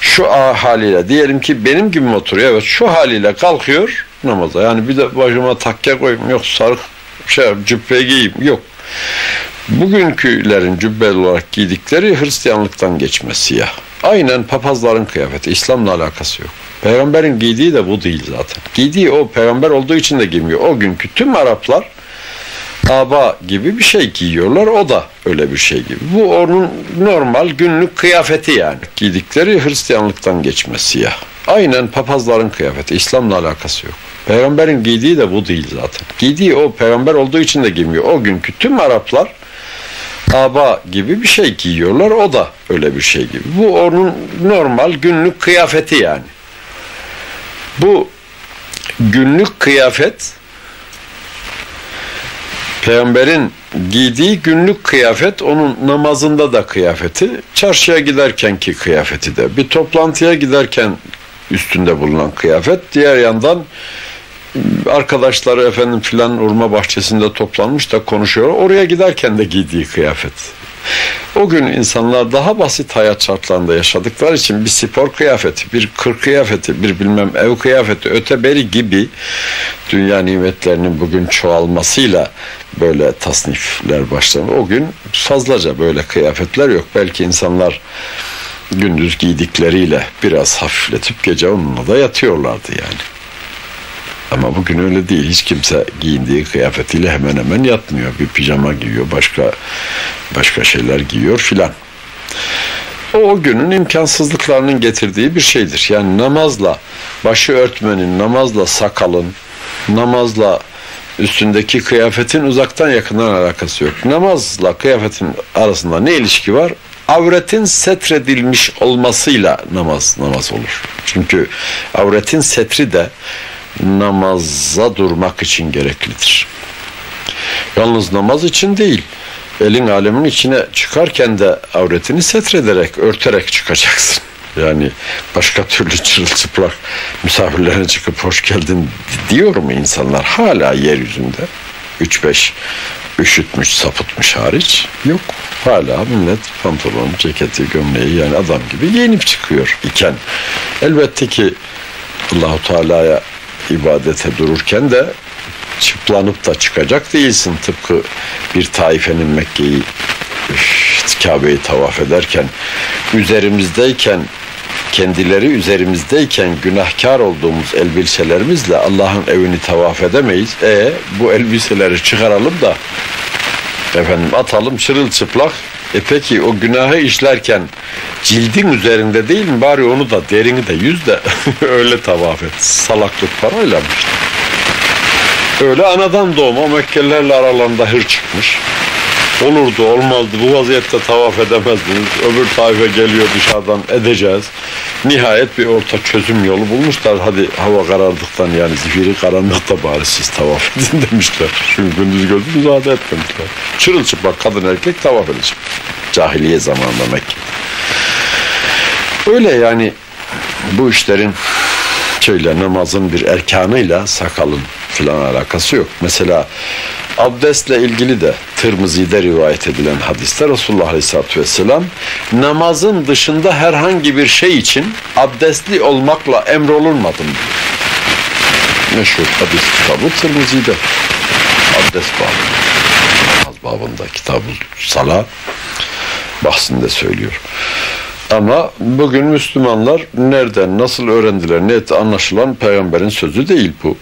Şu haliyle diyelim ki benim gibi oturuyor evet şu haliyle kalkıyor namaza. Yani bir de başıma takke koyayım yok sarık şey cübbe giyeyim yok. Bugünkülerin cübbeli olarak giydikleri Hristiyanlıktan geçme siyah. Aynen papazların kıyafeti. İslam'la alakası yok. Peygamberin giydiği de bu değil zaten. Giydiği o peygamber olduğu için de giymiyor. O günkü tüm Araplar aba gibi bir şey giyiyorlar. O da öyle bir şey gibi. Bu onun normal günlük kıyafeti yani. Giydikleri Hristiyanlıktan geçme siyah. Aynen papazların kıyafeti. İslam'la alakası yok. Peygamberin giydiği de bu değil zaten. Giydiği o peygamber olduğu için de giymiyor. O günkü tüm Araplar aba gibi bir şey giyiyorlar. O da öyle bir şey gibi. Bu onun normal günlük kıyafeti yani. Bu günlük kıyafet Peygamberin giydiği günlük kıyafet onun namazında da kıyafeti, çarşıya giderkenki kıyafeti de, bir toplantıya giderken üstünde bulunan kıyafet, diğer yandan arkadaşları efendim filan urma bahçesinde toplanmış da konuşuyor. Oraya giderken de giydiği kıyafet. O gün insanlar daha basit hayat şartlarında yaşadıkları için bir spor kıyafeti, bir kır kıyafeti, bir bilmem ev kıyafeti, öteberi gibi dünya nimetlerinin bugün çoğalmasıyla böyle tasnifler başladı. O gün fazlaca böyle kıyafetler yok. Belki insanlar gündüz giydikleriyle biraz hafifletip gece onunla da yatıyorlardı yani. Ama bugün öyle değil. Hiç kimse giyindiği kıyafetiyle hemen hemen yatmıyor. Bir pijama giyiyor, başka başka şeyler giyiyor filan. O, o günün imkansızlıklarının getirdiği bir şeydir. Yani namazla başı örtmenin, namazla sakalın, namazla üstündeki kıyafetin uzaktan yakından alakası yok. Namazla kıyafetin arasında ne ilişki var? Avretin setredilmiş olmasıyla namaz namaz olur. Çünkü avretin setri de namaza durmak için gereklidir. Yalnız namaz için değil, elin alemin içine çıkarken de avretini setrederek, örterek çıkacaksın. *laughs* Yani başka türlü çırılçıplak misafirlerine çıkıp hoş geldin diyor mu insanlar hala yeryüzünde? 3-5 üşütmüş, sapıtmış hariç yok. Hala millet pantolon, ceketi, gömleği yani adam gibi giyinip çıkıyor iken. Elbette ki Allahu Teala'ya ibadete dururken de çıplanıp da çıkacak değilsin. Tıpkı bir taifenin Mekke'yi Kabe'yi tavaf ederken üzerimizdeyken kendileri üzerimizdeyken günahkar olduğumuz elbiselerimizle Allah'ın evini tavaf edemeyiz. E bu elbiseleri çıkaralım da efendim atalım çırılçıplak e peki o günahı işlerken cildin üzerinde değil mi? Bari onu da derini de yüz de *laughs* öyle tavaf et. Salaklık parayla mı işte? Öyle anadan doğma Mekkelilerle aralarında hır çıkmış. Olurdu olmazdı bu vaziyette tavaf edemezdiniz. Öbür taife geliyor dışarıdan edeceğiz. Nihayet bir orta çözüm yolu bulmuşlar. Hadi hava karardıktan yani zifiri karanlıkta bari siz tavaf *laughs* edin demişler. Çünkü gündüz gözü müsaade etmemişler. Çırılçıplak kadın erkek tavaf edecek. Cahiliye zamanında Mekke. Öyle yani bu işlerin şöyle namazın bir erkanıyla sakalın filan alakası yok. Mesela abdestle ilgili de Tirmizi'de rivayet edilen hadiste Resulullah Aleyhisselatü Vesselam namazın dışında herhangi bir şey için abdestli olmakla emrolunmadım diyor. Meşhur hadis kitabı Tirmizi'de abdest babında namaz babında kitabı sala bahsinde söylüyor. Ama bugün Müslümanlar nereden, nasıl öğrendiler, net anlaşılan peygamberin sözü değil bu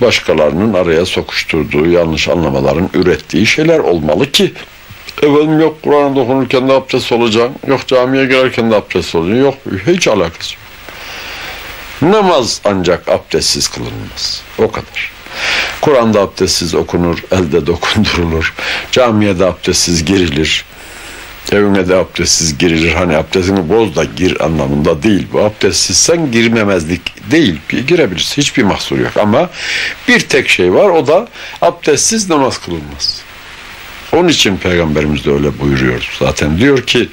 başkalarının araya sokuşturduğu yanlış anlamaların ürettiği şeyler olmalı ki efendim yok Kur'an dokunurken de abdest olacağım, yok camiye girerken de abdest olacağım, yok hiç alakası yok. Namaz ancak abdestsiz kılınmaz. O kadar. Kur'an'da abdestsiz okunur, elde dokundurulur. Camiye de abdestsiz girilir. Evine de abdestsiz girilir. Hani abdestini boz da gir anlamında değil. Bu abdestsizsen girmemezlik değil. Girebilirsin. Hiçbir mahsur yok. Ama bir tek şey var. O da abdestsiz namaz kılınmaz. Onun için Peygamberimiz de öyle buyuruyor. Zaten diyor ki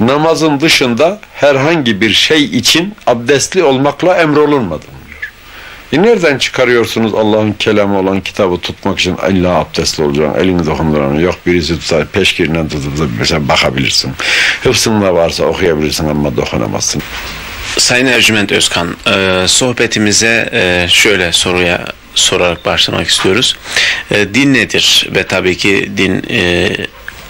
namazın dışında herhangi bir şey için abdestli olmakla emrolunmadım. E nereden çıkarıyorsunuz Allah'ın kelamı olan kitabı tutmak için illa abdestli olacaksın, elini dokunduran yok birisi tutar peşkirinden tutup da mesela bakabilirsin. Hıfsınla varsa okuyabilirsin ama dokunamazsın. Sayın Ercüment Özkan, e, sohbetimize e, şöyle soruya sorarak başlamak istiyoruz. E, din nedir? Ve tabii ki din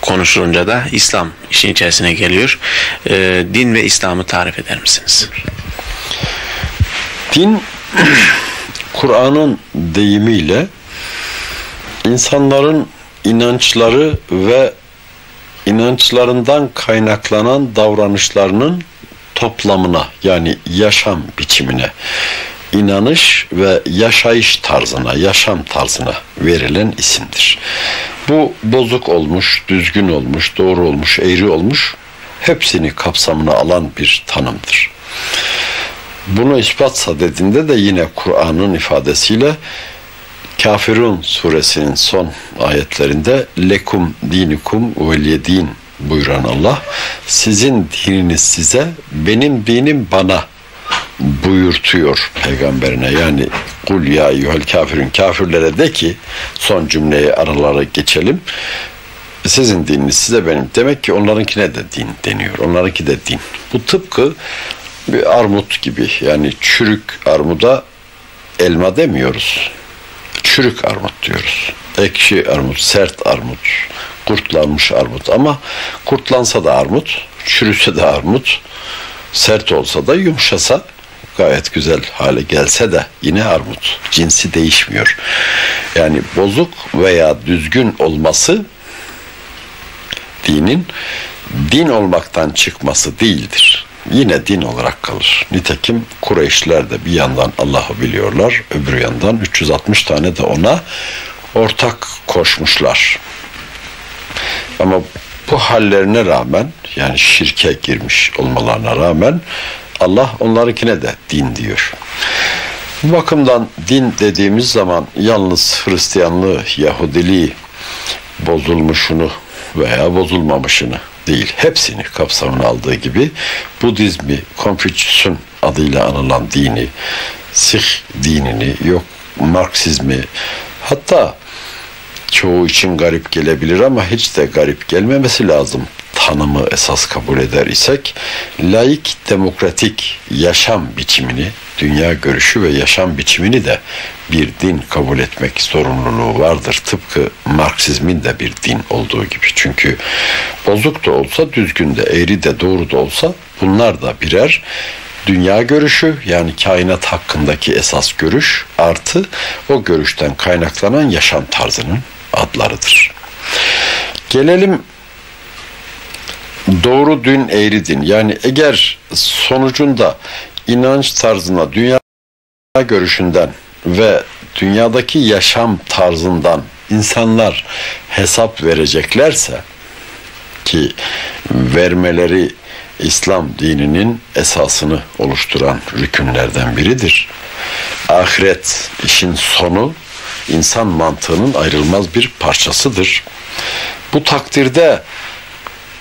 konuşulunca da İslam işin içerisine geliyor. E, din ve İslam'ı tarif eder misiniz? Din Kur'an'ın deyimiyle insanların inançları ve inançlarından kaynaklanan davranışlarının toplamına yani yaşam biçimine inanış ve yaşayış tarzına, yaşam tarzına verilen isimdir. Bu bozuk olmuş, düzgün olmuş, doğru olmuş, eğri olmuş hepsini kapsamına alan bir tanımdır. Bunu ispatsa dediğinde de yine Kur'an'ın ifadesiyle Kafirun suresinin son ayetlerinde lekum dinikum veliyedin buyuran Allah sizin dininiz size benim dinim bana buyurtuyor peygamberine. Yani kul ya eyyuhel kafirün kafirlere de ki son cümleyi aralara geçelim sizin dininiz size benim. Demek ki onlarınkine de din deniyor onlarınki de din. Bu tıpkı bir armut gibi yani çürük armuda elma demiyoruz çürük armut diyoruz ekşi armut sert armut kurtlanmış armut ama kurtlansa da armut çürüse de armut sert olsa da yumuşasa gayet güzel hale gelse de yine armut. Cinsi değişmiyor. Yani bozuk veya düzgün olması dinin din olmaktan çıkması değildir. Yine din olarak kalır. Nitekim Kureyşler de bir yandan Allah'ı biliyorlar, öbür yandan 360 tane de ona ortak koşmuşlar. Ama bu hallerine rağmen yani şirke girmiş olmalarına rağmen Allah onlarınkine de din diyor. Bu bakımdan din dediğimiz zaman yalnız Hristiyanlığı, Yahudiliği bozulmuşunu veya bozulmamışını değil, hepsini kapsamına aldığı gibi Budizmi, Konfüçyüs'ün adıyla anılan dini, Sih dinini, yok Marksizmi, hatta çoğu için garip gelebilir ama hiç de garip gelmemesi lazım tanımı esas kabul eder isek laik demokratik yaşam biçimini dünya görüşü ve yaşam biçimini de bir din kabul etmek zorunluluğu vardır. Tıpkı Marksizmin de bir din olduğu gibi. Çünkü bozuk da olsa, düzgün de, eğri de, doğru da olsa bunlar da birer dünya görüşü yani kainat hakkındaki esas görüş artı o görüşten kaynaklanan yaşam tarzının adlarıdır. Gelelim doğru dün eğri din. Yani eğer sonucunda inanç tarzına, dünya görüşünden ve dünyadaki yaşam tarzından insanlar hesap vereceklerse ki vermeleri İslam dininin esasını oluşturan rükünlerden biridir. Ahiret işin sonu insan mantığının ayrılmaz bir parçasıdır. Bu takdirde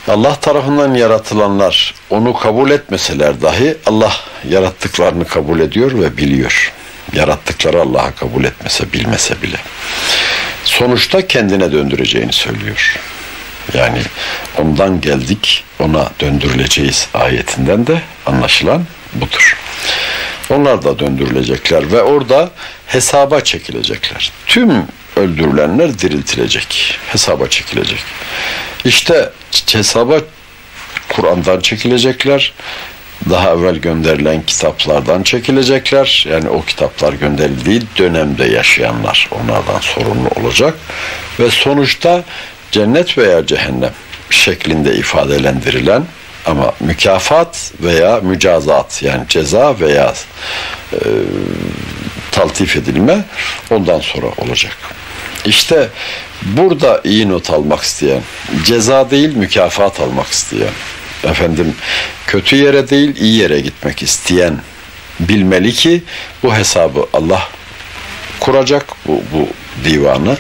Allah tarafından yaratılanlar onu kabul etmeseler dahi Allah yarattıklarını kabul ediyor ve biliyor. Yarattıkları Allah'a kabul etmese bilmese bile. Sonuçta kendine döndüreceğini söylüyor. Yani ondan geldik ona döndürüleceğiz ayetinden de anlaşılan budur. Onlar da döndürülecekler ve orada hesaba çekilecekler. Tüm öldürülenler diriltilecek, hesaba çekilecek. İşte hesaba Kur'an'dan çekilecekler. Daha evvel gönderilen kitaplardan çekilecekler. Yani o kitaplar gönderildiği dönemde yaşayanlar onlardan sorumlu olacak. Ve sonuçta cennet veya cehennem şeklinde ifadelendirilen ama mükafat veya mücazat yani ceza veya e, taltif edilme ondan sonra olacak. İşte burada iyi not almak isteyen, ceza değil mükafat almak isteyen, efendim kötü yere değil iyi yere gitmek isteyen bilmeli ki bu hesabı Allah kuracak bu, bu divanı.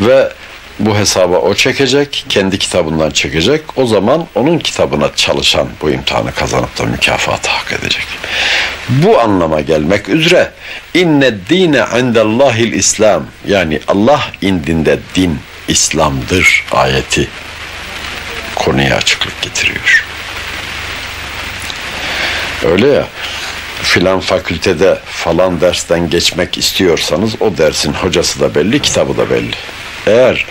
Ve bu hesaba o çekecek, kendi kitabından çekecek. O zaman onun kitabına çalışan bu imtihanı kazanıp da mükafatı hak edecek. Bu anlama gelmek üzere inne dine indellahil İslam yani Allah indinde din İslam'dır ayeti konuya açıklık getiriyor. Öyle ya filan fakültede falan dersten geçmek istiyorsanız o dersin hocası da belli, kitabı da belli. Eğer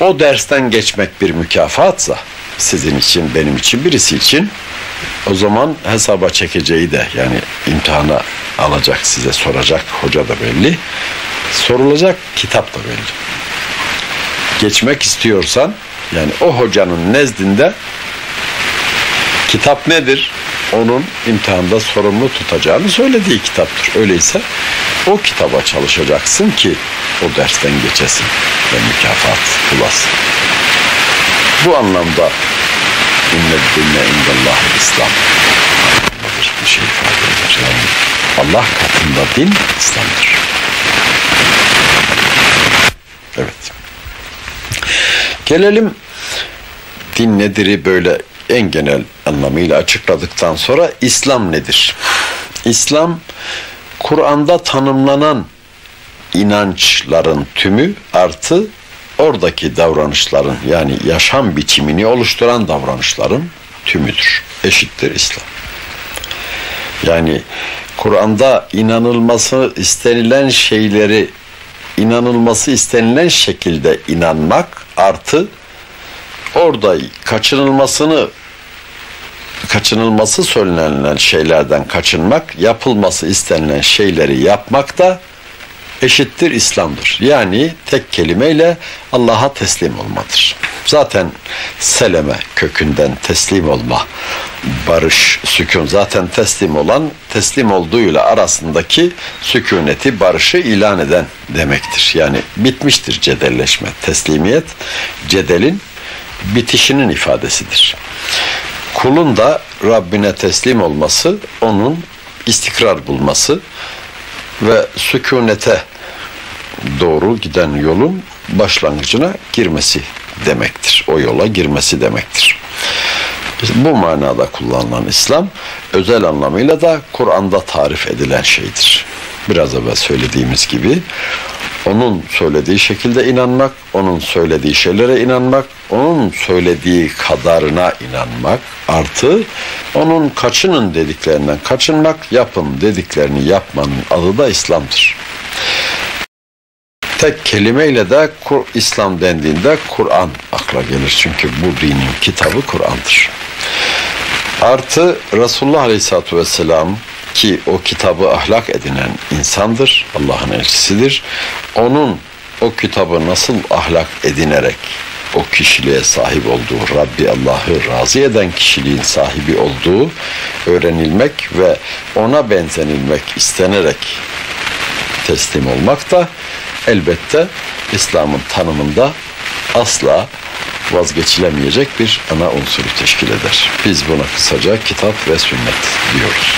o dersten geçmek bir mükafatsa sizin için, benim için, birisi için o zaman hesaba çekeceği de yani imtihana alacak, size soracak hoca da belli. Sorulacak kitap da belli. Geçmek istiyorsan yani o hocanın nezdinde kitap nedir? Onun imtihanda sorumlu tutacağını söylediği kitaptır. Öyleyse o kitaba çalışacaksın ki o dersten geçesin ve mükafat bulasın. Bu anlamda inne dinle indallah İslam bir şey ifade eder. Yani Allah katında din İslam'dır. Evet. Gelelim din nedir'i böyle en genel anlamıyla açıkladıktan sonra İslam nedir? İslam Kur'an'da tanımlanan inançların tümü artı oradaki davranışların yani yaşam biçimini oluşturan davranışların tümüdür. Eşittir İslam. Yani Kur'an'da inanılması istenilen şeyleri inanılması istenilen şekilde inanmak artı orada kaçınılmasını kaçınılması söylenen şeylerden kaçınmak, yapılması istenilen şeyleri yapmak da eşittir İslam'dır. Yani tek kelimeyle Allah'a teslim olmadır. Zaten seleme kökünden teslim olma, barış, sükun zaten teslim olan teslim olduğuyla arasındaki sükuneti, barışı ilan eden demektir. Yani bitmiştir cedelleşme. Teslimiyet cedelin bitişinin ifadesidir. Kulun da Rabbine teslim olması, onun istikrar bulması, ve sükunete doğru giden yolun başlangıcına girmesi demektir. O yola girmesi demektir. Bu manada kullanılan İslam özel anlamıyla da Kur'an'da tarif edilen şeydir. Biraz evvel söylediğimiz gibi onun söylediği şekilde inanmak, onun söylediği şeylere inanmak, onun söylediği kadarına inanmak, artı onun kaçının dediklerinden kaçınmak, yapın dediklerini yapmanın adı da İslam'dır. Tek kelimeyle de İslam dendiğinde Kur'an akla gelir. Çünkü bu dinin kitabı Kur'an'dır. Artı Resulullah Aleyhisselatü Vesselam ki o kitabı ahlak edinen insandır, Allah'ın elçisidir. Onun o kitabı nasıl ahlak edinerek o kişiliğe sahip olduğu, Rabbi Allah'ı razı eden kişiliğin sahibi olduğu öğrenilmek ve ona benzenilmek istenerek teslim olmak da elbette İslam'ın tanımında asla vazgeçilemeyecek bir ana unsuru teşkil eder. Biz buna kısaca kitap ve sünnet diyoruz.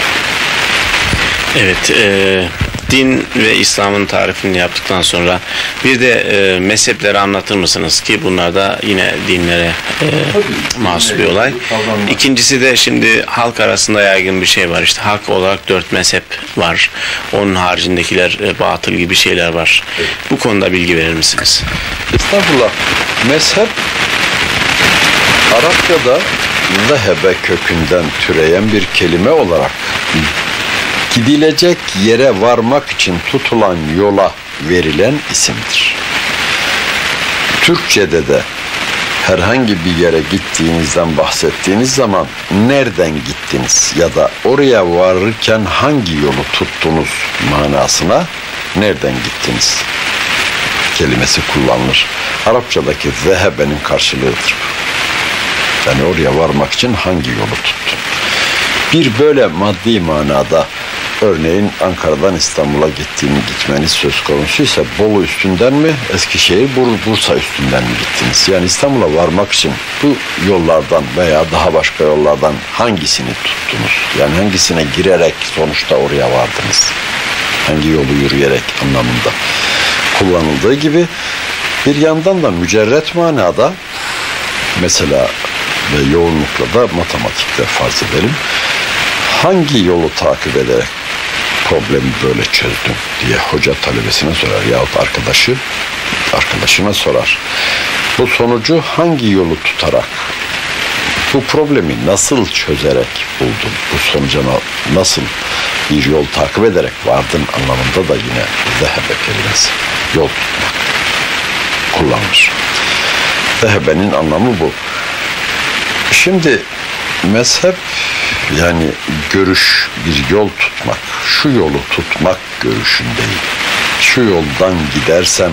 Evet, e, din ve İslam'ın tarifini yaptıktan sonra bir de e, mezhepleri anlatır mısınız ki bunlar da yine dinlere e, mahsus bir olay. İkincisi de şimdi halk arasında yaygın bir şey var işte halk olarak dört mezhep var. Onun haricindekiler e, batıl gibi şeyler var. Bu konuda bilgi verir misiniz? Estağfurullah. Mezhep Arapçada zehebe kökünden türeyen bir kelime olarak gidilecek yere varmak için tutulan yola verilen isimdir. Türkçede de herhangi bir yere gittiğinizden bahsettiğiniz zaman nereden gittiniz ya da oraya varırken hangi yolu tuttunuz manasına nereden gittiniz kelimesi kullanılır. Arapçadaki zehebenin karşılığıdır. Yani oraya varmak için hangi yolu tuttun? Bir böyle maddi manada Örneğin Ankara'dan İstanbul'a gittiğini gitmeniz söz konusuysa Bolu üstünden mi Eskişehir Bursa üstünden mi gittiniz? Yani İstanbul'a varmak için bu yollardan veya daha başka yollardan hangisini tuttunuz? Yani hangisine girerek sonuçta oraya vardınız? Hangi yolu yürüyerek anlamında kullanıldığı gibi bir yandan da mücerret manada mesela ve yoğunlukla da matematikte farz edelim hangi yolu takip ederek problemi böyle çözdün diye hoca talebesine sorar yahut arkadaşı arkadaşına sorar. Bu sonucu hangi yolu tutarak bu problemi nasıl çözerek buldun? Bu sonuca nasıl bir yol takip ederek vardın anlamında da yine zehebe kelimesi. Yol tutmak kullanılır. Zehebenin anlamı bu. Şimdi mezhep yani görüş bir yol tutmak, şu yolu tutmak görüşündeyim. Şu yoldan gidersem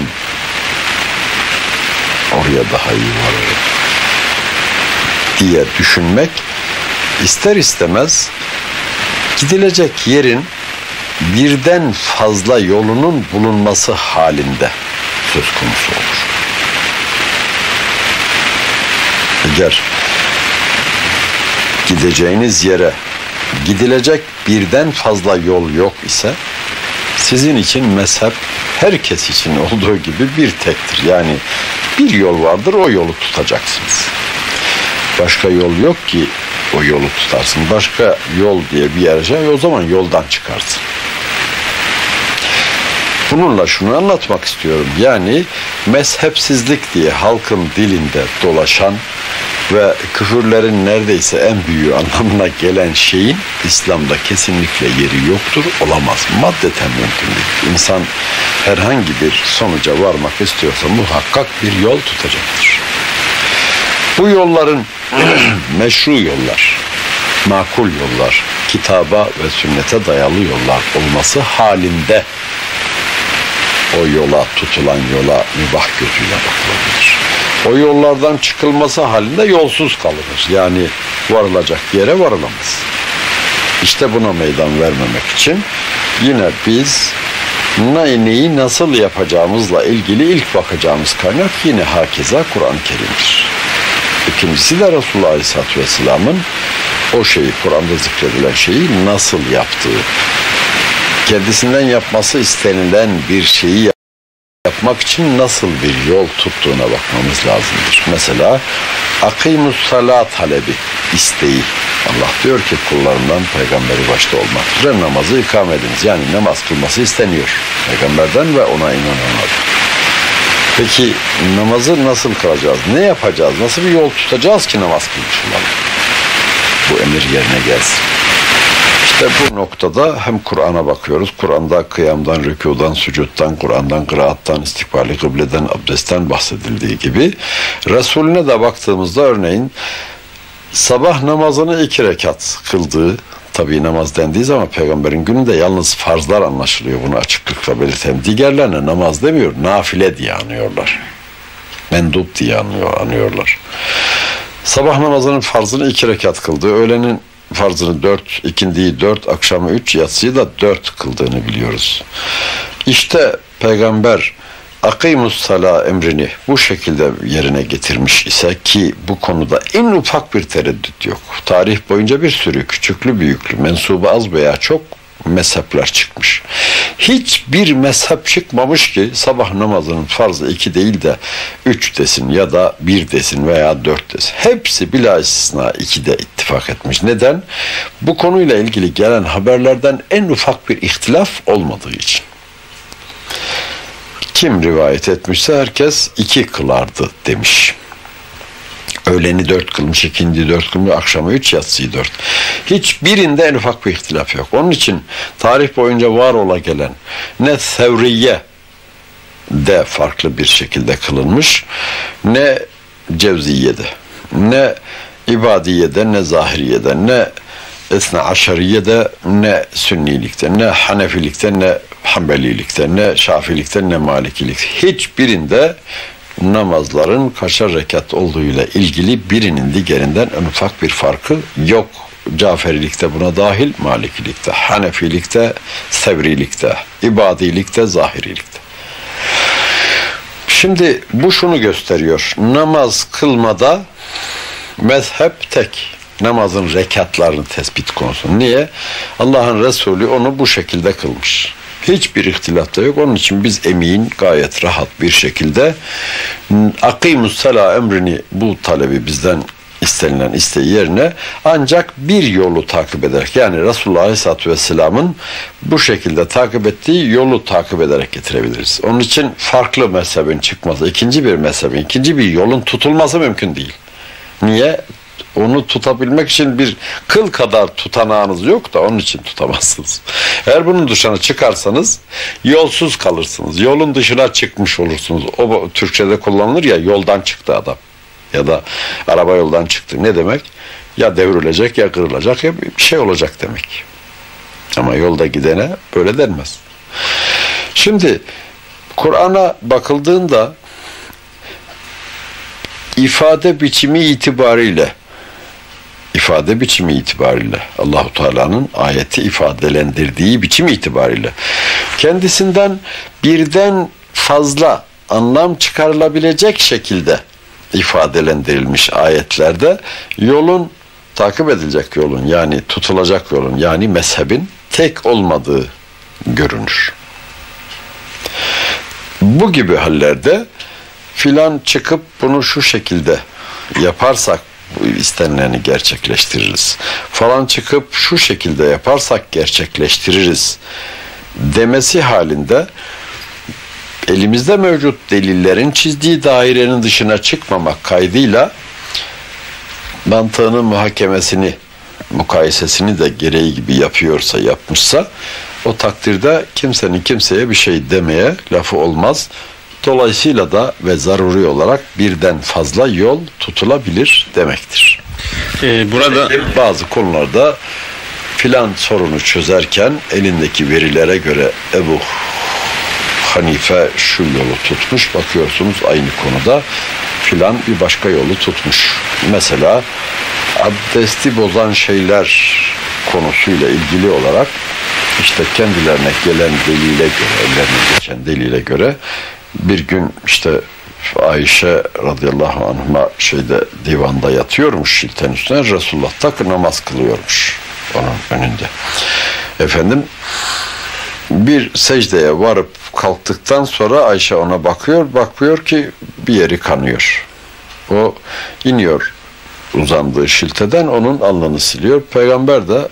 oraya daha iyi varırım diye düşünmek ister istemez gidilecek yerin birden fazla yolunun bulunması halinde söz konusu olur. Eğer gideceğiniz yere gidilecek birden fazla yol yok ise sizin için mezhep herkes için olduğu gibi bir tektir. Yani bir yol vardır o yolu tutacaksınız. Başka yol yok ki o yolu tutarsın. Başka yol diye bir yer şey o zaman yoldan çıkarsın. Bununla şunu anlatmak istiyorum. Yani mezhepsizlik diye halkın dilinde dolaşan ve küfürlerin neredeyse en büyüğü anlamına gelen şeyin İslam'da kesinlikle yeri yoktur, olamaz. Maddeten mümkün değil. İnsan herhangi bir sonuca varmak istiyorsa muhakkak bir yol tutacaktır. Bu yolların *clears throat* meşru yollar, makul yollar, kitaba ve sünnete dayalı yollar olması halinde o yola tutulan yola mübah gözüyle bakılabilir. O yollardan çıkılması halinde yolsuz kalınır. Yani varılacak yere varılamaz. İşte buna meydan vermemek için yine biz neyi nasıl yapacağımızla ilgili ilk bakacağımız kaynak yine hakeza Kur'an-ı Kerim'dir. İkincisi de Resulullah Aleyhisselatü Vesselam'ın o şeyi, Kur'an'da zikredilen şeyi nasıl yaptığı, kendisinden yapması istenilen bir şeyi yapmak için nasıl bir yol tuttuğuna bakmamız lazımdır. Mesela akimus salat talebi, isteği. Allah diyor ki kullarından peygamberi başta olmak üzere namazı ikame ediniz. Yani namaz kılması isteniyor peygamberden ve ona inananlardan. Peki namazı nasıl kılacağız? Ne yapacağız? Nasıl bir yol tutacağız ki namaz kılmış olalım? Bu emir yerine gelsin. İşte bu noktada hem Kur'an'a bakıyoruz. Kur'an'da kıyamdan, rükudan, sucuttan, Kur'an'dan, kıraattan, istikbali kıbleden, abdestten bahsedildiği gibi Resulüne de baktığımızda örneğin sabah namazını iki rekat kıldığı tabii namaz dendiği zaman peygamberin gününde yalnız farzlar anlaşılıyor bunu açıklıkla belirtelim. Diğerlerine namaz demiyor, nafile diye anıyorlar. Mendup diye anıyor, anıyorlar. Sabah namazının farzını iki rekat kıldı. Öğlenin farzını dört, ikindiyi dört, akşamı üç, yatsıyı da dört kıldığını biliyoruz. İşte peygamber akimus sala emrini bu şekilde yerine getirmiş ise ki bu konuda en ufak bir tereddüt yok. Tarih boyunca bir sürü küçüklü büyüklü mensubu az veya çok mezhepler çıkmış. Hiçbir mezhep çıkmamış ki sabah namazının farzı iki değil de üç desin ya da bir desin veya dört desin. Hepsi bila istisna ikide ittifak etmiş. Neden? Bu konuyla ilgili gelen haberlerden en ufak bir ihtilaf olmadığı için. Kim rivayet etmişse herkes iki kılardı demiş. Öğleni dört kılmış, ikindi dört kılmış, akşamı üç, yatsıyı dört. Hiçbirinde en ufak bir ihtilaf yok. Onun için tarih boyunca var ola gelen ne sevriye de farklı bir şekilde kılınmış, ne cevziyede, ne ibadiyede, ne zahiriyede, ne esna aşariyede, ne sünnilikte, ne hanefilikte, ne hanbelilikte, ne şafilikte, ne malikilikte. Hiçbirinde namazların kaçar rekat olduğuyla ilgili birinin diğerinden en ufak bir farkı yok. Caferilikte buna dahil, Malikilikte, Hanefilikte, Sevrilikte, İbadilikte, Zahirilikte. Şimdi bu şunu gösteriyor. Namaz kılmada mezhep tek. Namazın rekatlarını tespit konusu. Niye? Allah'ın Resulü onu bu şekilde kılmış. Hiçbir ihtilaf da yok. Onun için biz emin, gayet rahat bir şekilde akimus sala emrini bu talebi bizden istenilen isteği yerine ancak bir yolu takip ederek yani Resulullah Aleyhisselatü Vesselam'ın bu şekilde takip ettiği yolu takip ederek getirebiliriz. Onun için farklı mezhebin çıkması, ikinci bir mezhebin, ikinci bir yolun tutulması mümkün değil. Niye? Onu tutabilmek için bir kıl kadar tutanağınız yok da onun için tutamazsınız. Eğer bunun dışına çıkarsanız yolsuz kalırsınız. Yolun dışına çıkmış olursunuz. O Türkçe'de kullanılır ya yoldan çıktı adam. Ya da araba yoldan çıktı. Ne demek? Ya devrilecek ya kırılacak ya bir şey olacak demek. Ama yolda gidene böyle denmez. Şimdi Kur'an'a bakıldığında ifade biçimi itibariyle ifade biçimi itibariyle Allahu Teala'nın ayeti ifadelendirdiği biçim itibariyle kendisinden birden fazla anlam çıkarılabilecek şekilde ifadelendirilmiş ayetlerde yolun takip edilecek yolun yani tutulacak yolun yani mezhebin tek olmadığı görünür. Bu gibi hallerde filan çıkıp bunu şu şekilde yaparsak istenileni gerçekleştiririz. Falan çıkıp şu şekilde yaparsak gerçekleştiririz demesi halinde elimizde mevcut delillerin çizdiği dairenin dışına çıkmamak kaydıyla mantığının muhakemesini, mukayesesini de gereği gibi yapıyorsa, yapmışsa o takdirde kimsenin kimseye bir şey demeye lafı olmaz. Dolayısıyla da ve zaruri olarak birden fazla yol tutulabilir demektir. Ee, burada bazı konularda filan sorunu çözerken elindeki verilere göre Ebu Hanife şu yolu tutmuş. Bakıyorsunuz aynı konuda filan bir başka yolu tutmuş. Mesela abdesti bozan şeyler konusuyla ilgili olarak işte kendilerine gelen delile göre, ellerine geçen delile göre bir gün işte Ayşe radıyallahu anh'a şeyde divanda yatıyormuş şilten üstüne Resulullah tak namaz kılıyormuş onun önünde. Efendim bir secdeye varıp kalktıktan sonra Ayşe ona bakıyor, bakıyor ki bir yeri kanıyor. O iniyor uzandığı şilteden onun alnını siliyor. Peygamber de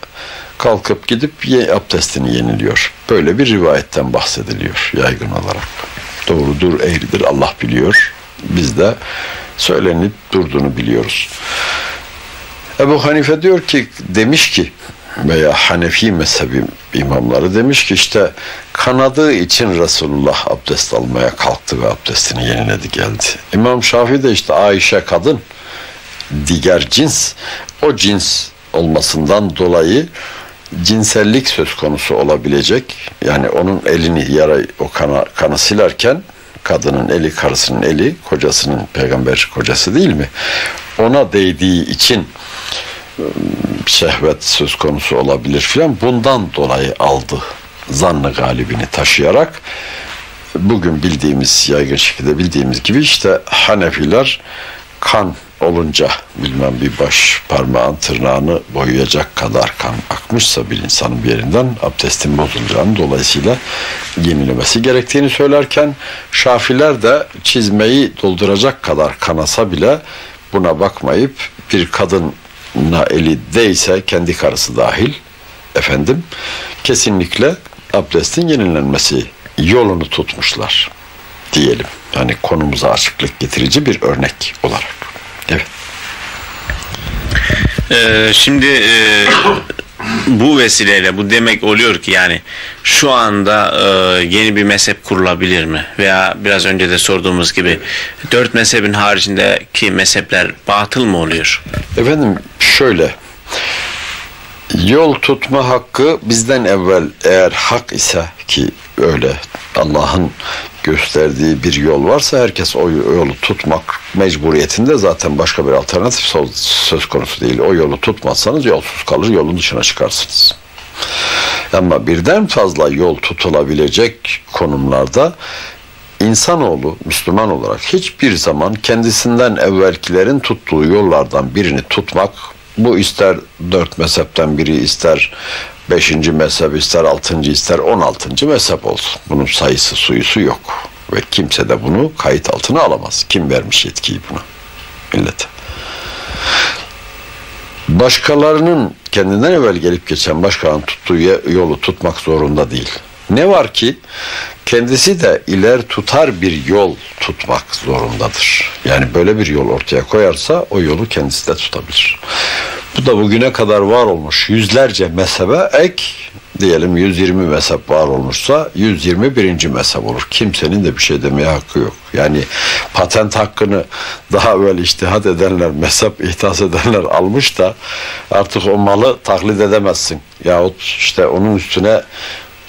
kalkıp gidip abdestini yeniliyor. Böyle bir rivayetten bahsediliyor yaygın olarak. Doğrudur, eğridir Allah biliyor. Biz de söylenip durduğunu biliyoruz. Ebu Hanife diyor ki, demiş ki veya Hanefi mezhebi imamları demiş ki işte kanadığı için Resulullah abdest almaya kalktı ve abdestini yeniledi geldi. İmam Şafii de işte Ayşe kadın diğer cins o cins olmasından dolayı cinsellik söz konusu olabilecek. Yani onun elini yara o kana, kanı silerken kadının eli karısının eli kocasının peygamber kocası değil mi? Ona değdiği için şehvet söz konusu olabilir filan bundan dolayı aldı zannı galibini taşıyarak bugün bildiğimiz yaygın şekilde bildiğimiz gibi işte Hanefiler kan olunca bilmem bir baş parmağın tırnağını boyayacak kadar kan akmışsa bir insanın bir yerinden abdestin bozulacağını dolayısıyla yenilemesi gerektiğini söylerken Şafiler de çizmeyi dolduracak kadar kanasa bile buna bakmayıp bir kadın na eli değse kendi karısı dahil efendim kesinlikle abdestin yenilenmesi yolunu tutmuşlar diyelim. Yani konumuza açıklık getirici bir örnek olarak. Evet. Ee, şimdi e, bu vesileyle bu demek oluyor ki yani şu anda e, yeni bir mezhep kurulabilir mi? Veya biraz önce de sorduğumuz gibi dört mezhebin haricindeki mezhepler batıl mı oluyor? Efendim şöyle yol tutma hakkı bizden evvel eğer hak ise ki öyle Allah'ın gösterdiği bir yol varsa herkes o yolu tutmak mecburiyetinde zaten başka bir alternatif söz konusu değil. O yolu tutmazsanız yolsuz kalır, yolun dışına çıkarsınız. Ama birden fazla yol tutulabilecek konumlarda insanoğlu Müslüman olarak hiçbir zaman kendisinden evvelkilerin tuttuğu yollardan birini tutmak bu ister dört mezhepten biri ister beşinci mezhep ister altıncı ister on altıncı mezhep olsun. Bunun sayısı suyusu yok. Ve kimse de bunu kayıt altına alamaz. Kim vermiş yetkiyi buna? Millete. Başkalarının kendinden evvel gelip geçen başkanın tuttuğu yolu tutmak zorunda değil. Ne var ki kendisi de iler tutar bir yol tutmak zorundadır. Yani böyle bir yol ortaya koyarsa o yolu kendisi de tutabilir. Bu da bugüne kadar var olmuş yüzlerce mezhebe ek diyelim 120 mezhep var olmuşsa 121. mezhep olur. Kimsenin de bir şey demeye hakkı yok. Yani patent hakkını daha evvel iştihat edenler, mezhep ihtas edenler almış da artık o malı taklit edemezsin. Yahut işte onun üstüne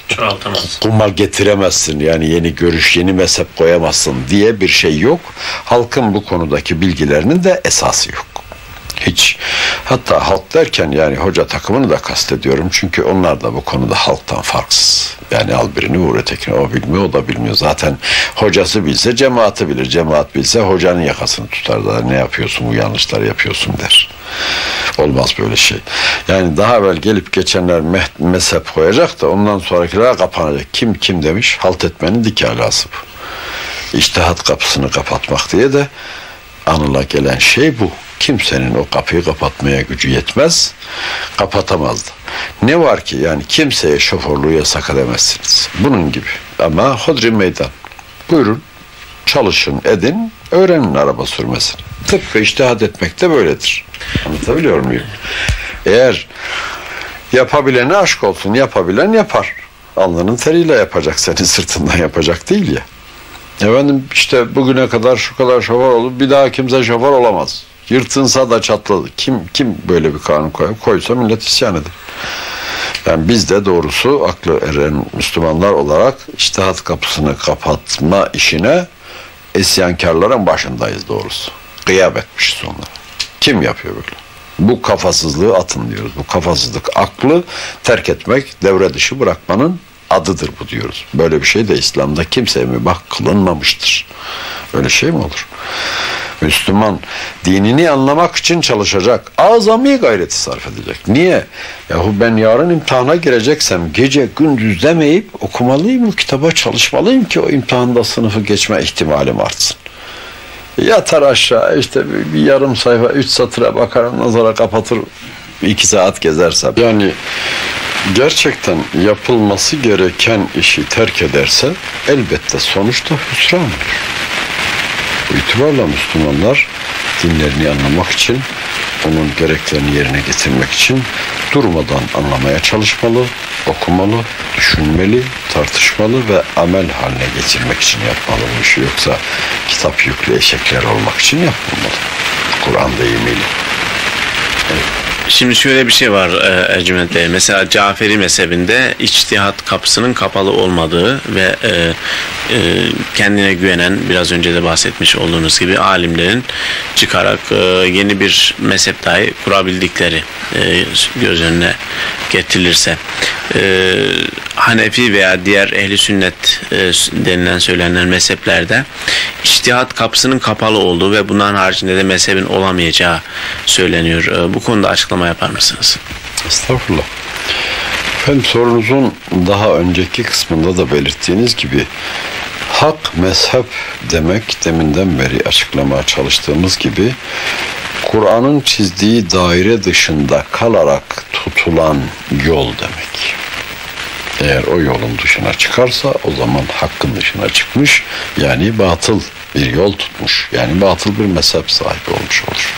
Çoğaltamaz. kuma getiremezsin yani yeni görüş, yeni mezhep koyamazsın diye bir şey yok. Halkın bu konudaki bilgilerinin de esası yok. Hiç. Hatta halk derken yani hoca takımını da kastediyorum. Çünkü onlar da bu konuda halktan farksız. Yani al birini vur ötekini. O bilmiyor, o da bilmiyor. Zaten hocası bilse cemaati bilir. Cemaat bilse hocanın yakasını tutar da ne yapıyorsun bu yanlışları yapıyorsun der. Olmaz böyle şey. Yani daha evvel gelip geçenler mezhep koyacak da ondan sonrakiler kapanacak. Kim kim demiş? Halt etmenin dik alası bu. İçtihat kapısını kapatmak diye de anıla gelen şey bu. Kimsenin o kapıyı kapatmaya gücü yetmez, kapatamaz da. Ne var ki yani kimseye şoförlüğü yasak edemezsiniz. Bunun gibi. Ama hodri meydan. Buyurun, çalışın, edin, öğrenin araba sürmesini. Tıpkı iştihad etmek de böyledir. Anlatabiliyor muyum? Eğer yapabilene aşk olsun, yapabilen yapar. Alnının teriyle yapacak, senin sırtından yapacak değil ya. Efendim işte bugüne kadar şu kadar şoför oldu. Bir daha kimse şoför olamaz. Yırtınsa da çatladı. Kim kim böyle bir kanun koyar? Koysa millet isyan eder. Yani biz de doğrusu aklı eren Müslümanlar olarak iştihat kapısını kapatma işine isyankarların başındayız doğrusu. Gıyab etmişiz onlara. Kim yapıyor böyle? Bu kafasızlığı atın diyoruz. Bu kafasızlık aklı terk etmek, devre dışı bırakmanın adıdır bu diyoruz. Böyle bir şey de İslam'da kimseye mübah kılınmamıştır. Öyle şey mi olur? Müslüman dinini anlamak için çalışacak. Azami gayreti sarf edecek. Niye? Yahu ben yarın imtihana gireceksem gece gündüz demeyip okumalıyım, kitaba çalışmalıyım ki o imtihanda sınıfı geçme ihtimalim artsın. Yatar aşağı işte bir, bir yarım sayfa, üç satıra bakarım, nazara kapatır, iki saat gezersem. Yani gerçekten yapılması gereken işi terk ederse elbette sonuçta hüsran olur. Bu itibarla Müslümanlar dinlerini anlamak için, onun gereklerini yerine getirmek için durmadan anlamaya çalışmalı, okumalı, düşünmeli, tartışmalı ve amel haline getirmek için yapmalı bu işi. Yoksa kitap yüklü eşekler olmak için yapmamalı. Kur'an deyimiyle. Şimdi şöyle bir şey var e, Ercüment Bey. Mesela Caferi mezhebinde içtihat kapısının kapalı olmadığı ve e, e, kendine güvenen biraz önce de bahsetmiş olduğunuz gibi alimlerin çıkarak e, yeni bir mezhep dahi kurabildikleri e, göz önüne getirilirse e, Hanefi veya diğer ehli sünnet e, denilen söylenen mezheplerde içtihat kapısının kapalı olduğu ve bunların haricinde de mezhebin olamayacağı söyleniyor. E, bu konuda açıklama yapar mısınız? Estağfurullah. Efendim sorunuzun daha önceki kısmında da belirttiğiniz gibi hak mezhep demek deminden beri açıklamaya çalıştığımız gibi Kur'an'ın çizdiği daire dışında kalarak tutulan yol demek. Eğer o yolun dışına çıkarsa o zaman hakkın dışına çıkmış yani batıl bir yol tutmuş. Yani batıl bir mezhep sahibi olmuş olur.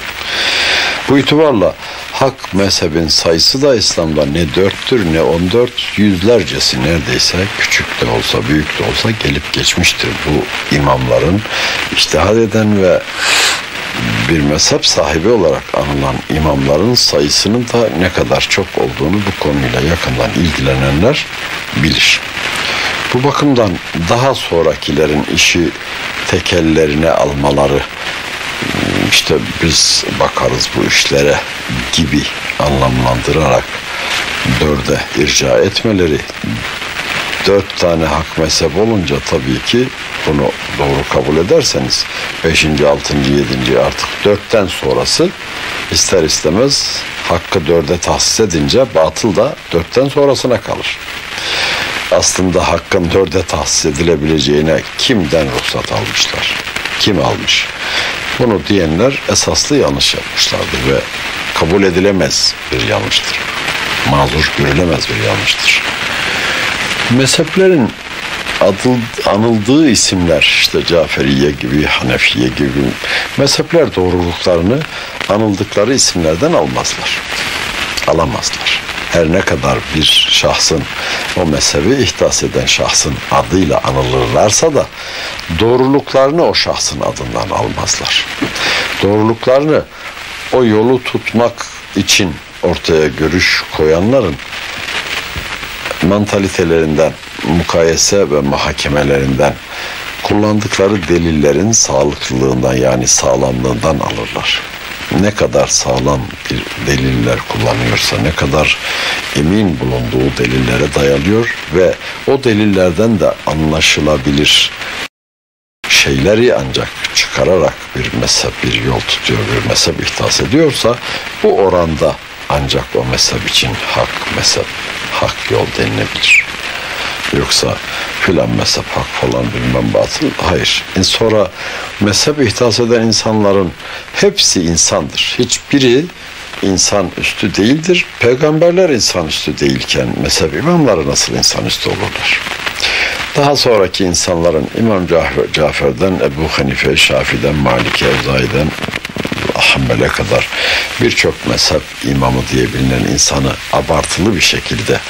Bu itibarla hak mezhebin sayısı da İslam'da ne dörttür ne on dört yüzlercesi neredeyse küçük de olsa büyük de olsa gelip geçmiştir. Bu imamların iştihad eden ve bir mezhep sahibi olarak anılan imamların sayısının da ne kadar çok olduğunu bu konuyla yakından ilgilenenler bilir. Bu bakımdan daha sonrakilerin işi tekellerine almaları işte biz bakarız bu işlere gibi anlamlandırarak dörde irca etmeleri dört tane hak mezhep olunca tabii ki bunu doğru kabul ederseniz beşinci, altıncı, yedinci artık dörtten sonrası ister istemez hakkı dörde tahsis edince batıl da dörtten sonrasına kalır. Aslında hakkın dörde tahsis edilebileceğine kimden ruhsat almışlar? Kim almış? Bunu diyenler esaslı yanlış yapmışlardır ve kabul edilemez bir yanlıştır. Mazur görülemez bir yanlıştır. Mezheplerin anıldığı isimler işte Caferiye gibi, Hanefiye gibi mezhepler doğruluklarını anıldıkları isimlerden almazlar. alamazlar. Her ne kadar bir şahsın o mezhebi ihdas eden şahsın adıyla anılırlarsa da doğruluklarını o şahsın adından almazlar. Doğruluklarını o yolu tutmak için ortaya görüş koyanların mantalitelerinden, mukayese ve muhakemelerinden kullandıkları delillerin sağlıklılığından yani sağlamlığından alırlar. Ne kadar sağlam bir deliller kullanıyorsa, ne kadar emin bulunduğu delillere dayalıyor ve o delillerden de anlaşılabilir şeyleri ancak çıkararak bir mezhep, bir yol tutuyor, bir mezhep ihtas ediyorsa bu oranda ancak o mezhep için hak mezhep, hak yol denilebilir. Yoksa filan mezhep hak falan bilmem batıl. Hayır. E sonra mezhep ihtas eden insanların hepsi insandır. Hiçbiri insan üstü değildir. Peygamberler insan üstü değilken mezhep imamları nasıl insan üstü olurlar? Daha sonraki insanların İmam Cafer'den, Ebu Hanife, Şafi'den, Malik, Evzai'den, Hanbel'e kadar birçok mezhep imamı diye bilinen insanı abartılı bir şekilde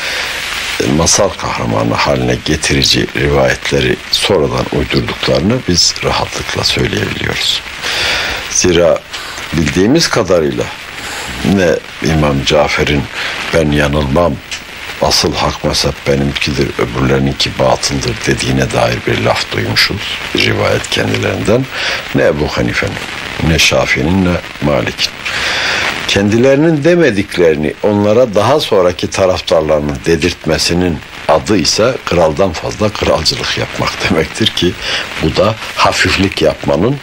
masal kahramanı haline getirici rivayetleri sonradan uydurduklarını biz rahatlıkla söyleyebiliyoruz. Zira bildiğimiz kadarıyla ne İmam Cafer'in ben yanılmam asıl hak mezhep benimkidir, öbürlerininki batıldır dediğine dair bir laf duymuşuz. Rivayet kendilerinden. Ne Ebu Hanife'nin, ne Şafii'nin, ne Malik'in. Kendilerinin demediklerini onlara daha sonraki taraftarlarının dedirtmesinin adı ise kraldan fazla kralcılık yapmak demektir ki bu da hafiflik yapmanın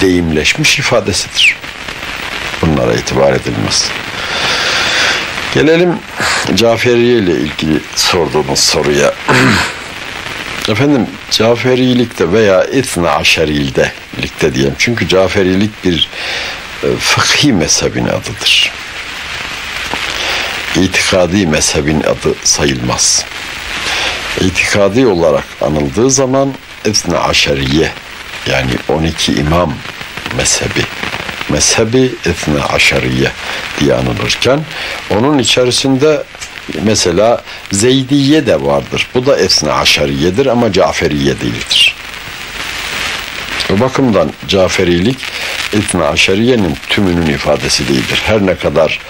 deyimleşmiş ifadesidir. Bunlara itibar edilmez. Gelelim Caferiye ile ilgili sorduğumuz soruya. *clears throat* Efendim Caferilikte veya İthna Aşerilikte likte diyeyim. Çünkü Caferilik bir e, fıkhi mezhebin adıdır. İtikadi mezhebin adı sayılmaz. İtikadi olarak anıldığı zaman İthna Aşeriye yani 12 imam mezhebi mezhebi etne aşariye diye anılırken onun içerisinde mesela Zeydiye de vardır. Bu da etne aşariyedir ama Caferiye değildir. O bakımdan Caferilik etne aşariyenin tümünün ifadesi değildir. Her ne kadar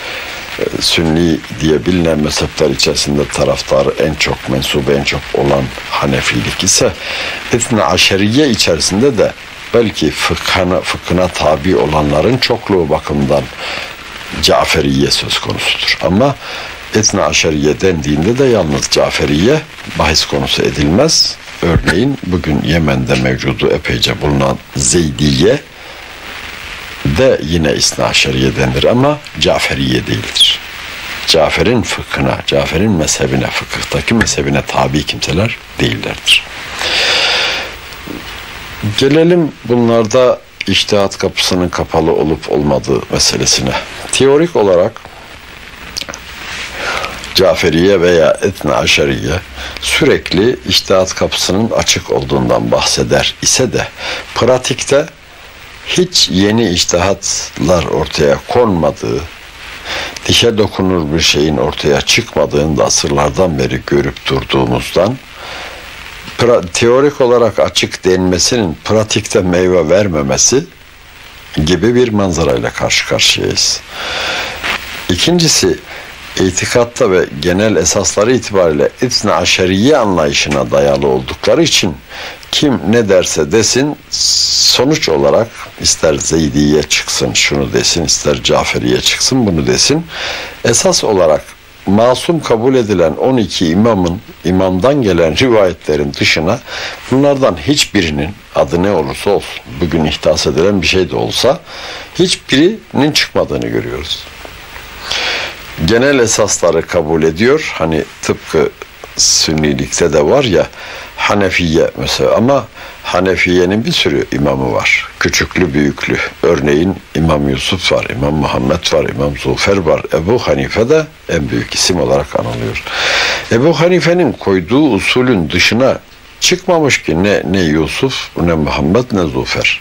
e, Sünni diye bilinen mezhepler içerisinde taraftarı en çok mensubu en çok olan Hanefilik ise etne aşeriye içerisinde de belki fıkhına, fıkhına tabi olanların çokluğu bakımından Caferiye söz konusudur. Ama Etna Aşeriye dendiğinde de yalnız Caferiye bahis konusu edilmez. Örneğin bugün Yemen'de mevcudu epeyce bulunan Zeydiye de yine İsna Aşeriye denir ama Caferiye değildir. Cafer'in fıkhına, Cafer'in mezhebine, fıkıhtaki mezhebine tabi kimseler değillerdir. Gelelim bunlarda iştihat kapısının kapalı olup olmadığı meselesine. Teorik olarak Caferiye veya Etne Aşeriye sürekli iştihat kapısının açık olduğundan bahseder ise de pratikte hiç yeni iştihatlar ortaya konmadığı, dişe dokunur bir şeyin ortaya çıkmadığını da asırlardan beri görüp durduğumuzdan pra, teorik olarak açık denmesinin pratikte meyve vermemesi gibi bir manzarayla karşı karşıyayız. İkincisi itikatta ve genel esasları itibariyle İtne Aşeriye anlayışına dayalı oldukları için kim ne derse desin sonuç olarak ister Zeydiye çıksın şunu desin ister Caferiye çıksın bunu desin esas olarak masum kabul edilen 12 imamın imamdan gelen rivayetlerin dışına bunlardan hiçbirinin adı ne olursa olsun bugün ihtas edilen bir şey de olsa hiçbirinin çıkmadığını görüyoruz. Genel esasları kabul ediyor. Hani tıpkı Sünnilikte de var ya Hanefiye mesela ama Hanefiye'nin bir sürü imamı var. Küçüklü büyüklü. Örneğin İmam Yusuf var, İmam Muhammed var, İmam Zufer var. Ebu Hanife de en büyük isim olarak anılıyor. Ebu Hanife'nin koyduğu usulün dışına çıkmamış ki ne, ne Yusuf, ne Muhammed, ne Zufer.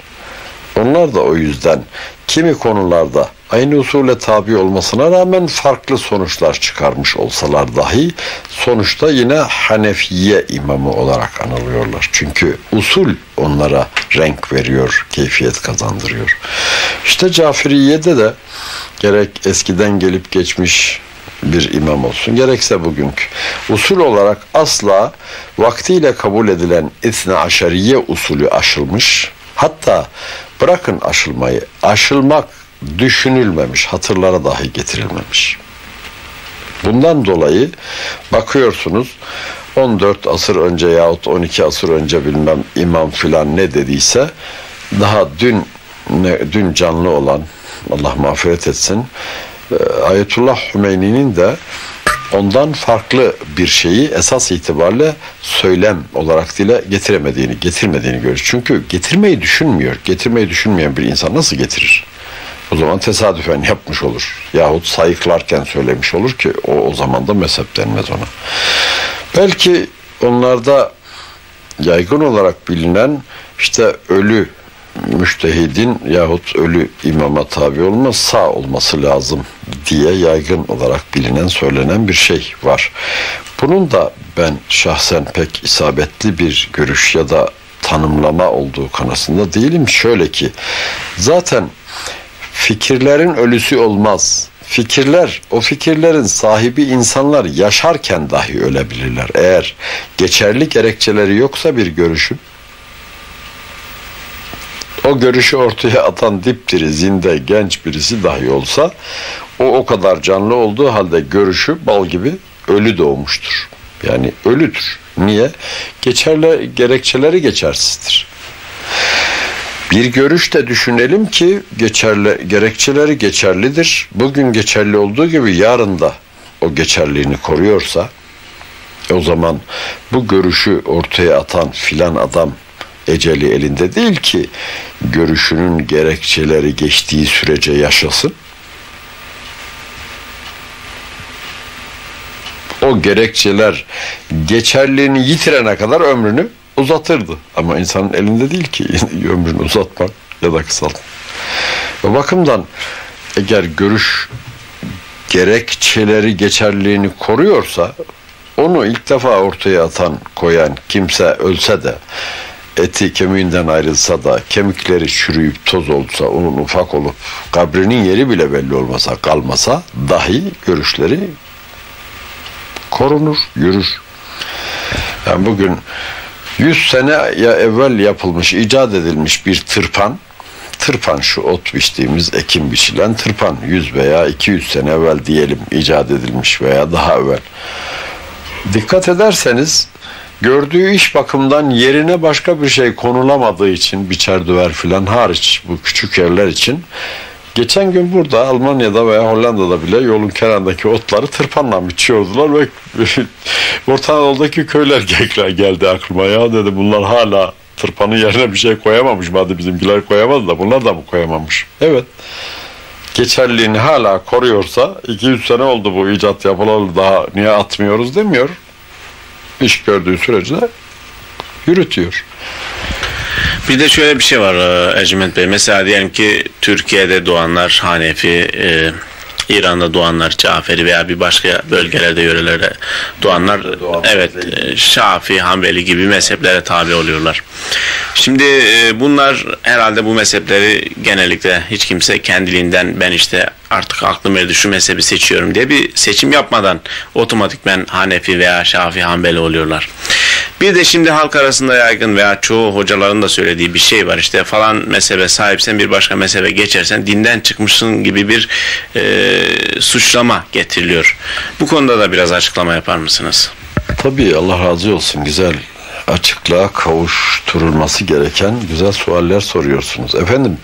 Onlar da o yüzden kimi konularda aynı usule tabi olmasına rağmen farklı sonuçlar çıkarmış olsalar dahi sonuçta yine Hanefiye imamı olarak anılıyorlar. Çünkü usul onlara renk veriyor, keyfiyet kazandırıyor. İşte Cafiriye'de de gerek eskiden gelip geçmiş bir imam olsun gerekse bugünkü usul olarak asla vaktiyle kabul edilen İthne Aşeriye usulü aşılmış hatta bırakın aşılmayı aşılmak düşünülmemiş hatırlara dahi getirilmemiş bundan dolayı bakıyorsunuz 14 asır önce yahut 12 asır önce bilmem imam filan ne dediyse daha dün dün canlı olan Allah mağfiret etsin e, Ayetullah Hümeyni'nin de ondan farklı bir şeyi esas itibariyle söylem olarak dile getiremediğini, getirmediğini görüyoruz. Çünkü getirmeyi düşünmüyor. Getirmeyi düşünmeyen bir insan nasıl getirir? O zaman tesadüfen yapmış olur. Yahut sayıklarken söylemiş olur ki o, o zaman da mezhep denmez ona. Belki onlarda yaygın olarak bilinen işte ölü müştehidin yahut ölü imama tabi olma sağ olması lazım diye yaygın olarak bilinen söylenen bir şey var. Bunun da ben şahsen pek isabetli bir görüş ya da tanımlama olduğu kanısında değilim. Şöyle ki zaten fikirlerin ölüsü olmaz. Fikirler, o fikirlerin sahibi insanlar yaşarken dahi ölebilirler. Eğer geçerli gerekçeleri yoksa bir görüşün o görüşü ortaya atan dipdiri, zinde, genç birisi dahi olsa o o kadar canlı olduğu halde görüşü bal gibi ölü doğmuştur. Yani ölüdür. Niye? Geçerli gerekçeleri geçersizdir. Bir görüş de düşünelim ki geçerli gerekçeleri geçerlidir. Bugün geçerli olduğu gibi yarın da o geçerliğini koruyorsa o zaman bu görüşü ortaya atan filan adam eceli elinde değil ki görüşünün gerekçeleri geçtiği sürece yaşasın. O gerekçeler geçerliğini yitirene kadar ömrünü uzatırdı. Ama insanın elinde değil ki *laughs* ömrünü uzatmak ya da kısaltmak. O bakımdan eğer görüş gerekçeleri geçerliğini koruyorsa onu ilk defa ortaya atan koyan kimse ölse de eti kemiğinden ayrılsa da kemikleri çürüyüp toz olsa onun ufak olup kabrinin yeri bile belli olmasa kalmasa dahi görüşleri korunur, yürür. Yani bugün 100 sene ya evvel yapılmış, icat edilmiş bir tırpan, tırpan şu ot biçtiğimiz ekim biçilen tırpan 100 veya 200 sene evvel diyelim icat edilmiş veya daha evvel. Dikkat ederseniz gördüğü iş bakımından yerine başka bir şey konulamadığı için biçer döver filan hariç bu küçük yerler için Geçen gün burada Almanya'da veya Hollanda'da bile yolun kenarındaki otları tırpanla biçiyordular ve *laughs* Orta Anadolu'daki köyler geldi aklıma ya dedi bunlar hala tırpanın yerine bir şey koyamamış mı hadi bizimkiler koyamadı da bunlar da mı koyamamış? Evet. Geçerliğini hala koruyorsa 200 sene oldu bu icat yapılalı daha niye atmıyoruz demiyor iş gördüğü sürece yürütüyor. Bir de şöyle bir şey var e, Ercüment Bey. Mesela diyelim ki Türkiye'de doğanlar Hanefi, e, İran'da doğanlar Caferi veya bir başka bölgelerde, yörelerde doğanlar Doğan evet e, Şafi, Hanbeli gibi mezheplere tabi oluyorlar. Şimdi e, bunlar herhalde bu mezhepleri genellikle hiç kimse kendiliğinden ben işte artık aklım erdi şu mezhebi seçiyorum diye bir seçim yapmadan otomatikmen Hanefi veya Şafi, Hanbeli oluyorlar. Bir de şimdi halk arasında yaygın veya çoğu hocaların da söylediği bir şey var. İşte falan mezhebe sahipsen bir başka mezhebe geçersen dinden çıkmışsın gibi bir e, suçlama getiriliyor. Bu konuda da biraz açıklama yapar mısınız? Tabii Allah razı olsun. Güzel açıklığa kavuşturulması gereken güzel sualler soruyorsunuz. Efendim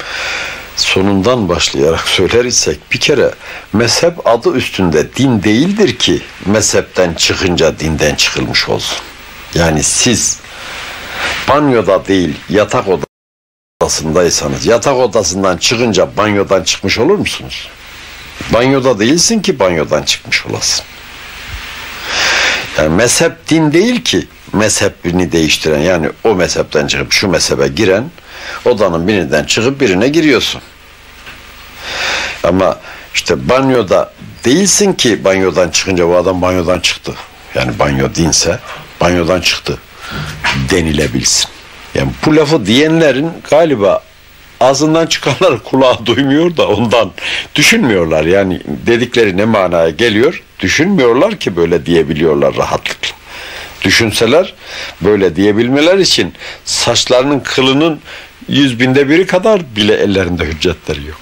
sonundan başlayarak *laughs* söyler isek bir kere mezhep adı üstünde din değildir ki mezhepten çıkınca dinden çıkılmış olsun. Yani siz banyoda değil yatak odasındaysanız yatak odasından çıkınca banyodan çıkmış olur musunuz? Banyoda değilsin ki banyodan çıkmış olasın. Yani mezhep din değil ki mezhebini değiştiren yani o mezhepten çıkıp şu mezhebe giren odanın birinden çıkıp birine giriyorsun. Ama işte banyoda değilsin ki banyodan çıkınca bu adam banyodan çıktı. Yani banyo dinse banyodan çıktı denilebilsin. Yani bu lafı diyenlerin galiba ağzından çıkanlar *laughs* kulağı duymuyor da ondan düşünmüyorlar. Yani dedikleri ne manaya geliyor düşünmüyorlar ki böyle diyebiliyorlar rahatlıkla. Düşünseler böyle diyebilmeler için saçlarının kılının yüz binde biri kadar bile ellerinde hüccetleri yok.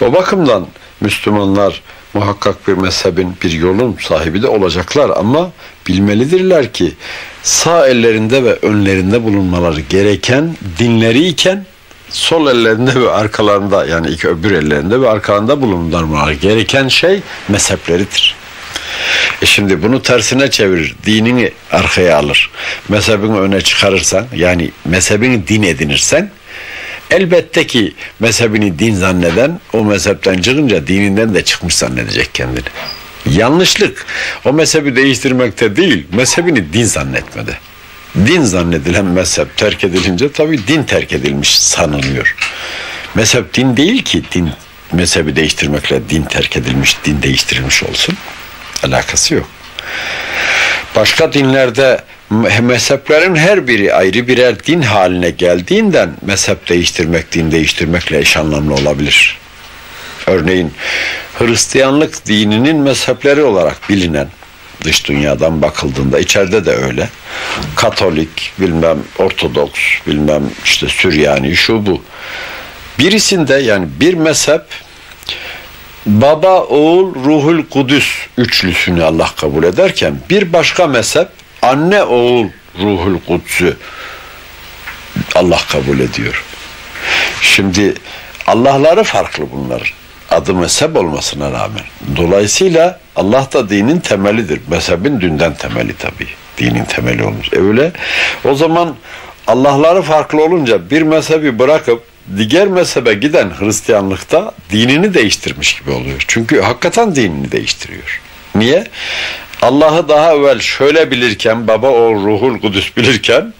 O bakımdan Müslümanlar muhakkak bir mezhebin, bir yolun sahibi de olacaklar ama bilmelidirler ki sağ ellerinde ve önlerinde bulunmaları gereken dinleri iken sol ellerinde ve arkalarında yani iki öbür ellerinde ve arkalarında bulunmaları gereken şey mezhepleridir. E şimdi bunu tersine çevirir. Dinini arkaya alır. Mezhebini öne çıkarırsan yani mezhebini din edinirsen elbette ki mezhebini din zanneden o mezhepten çıkınca dininden de çıkmış zannedecek kendini. Yanlışlık o mezhebi değiştirmekte değil, mezhebini din zannetmede. Din zannedilen mezhep terk edilince tabii din terk edilmiş sanılıyor. Mezhep din değil ki din mezhebi değiştirmekle din terk edilmiş, din değiştirilmiş olsun. Alakası yok. Başka dinlerde mezheplerin her biri ayrı birer din haline geldiğinden mezhep değiştirmek, din değiştirmekle eş anlamlı olabilir. Örneğin Hristiyanlık dininin mezhepleri olarak bilinen dış dünyadan bakıldığında içeride de öyle. Katolik, bilmem Ortodoks, bilmem işte Süryani, şu bu. Birisinde yani bir mezhep baba, oğul, ruhul kudüs üçlüsünü Allah kabul ederken bir başka mezhep anne, oğul, ruhul kudüsü Allah kabul ediyor. Şimdi Allah'ları farklı bunların. Adı mezhep olmasına rağmen. Dolayısıyla Allah da dinin temelidir. Mezhebin dünden temeli tabii. Dinin temeli olmuş. E öyle. O zaman Allah'ları farklı olunca bir mezhebi bırakıp diğer mezhebe giden Hristiyanlıkta dinini değiştirmiş gibi oluyor. Çünkü hakikaten dinini değiştiriyor. Niye? Allah'ı daha evvel şöyle bilirken, baba o ruhul kudüs bilirken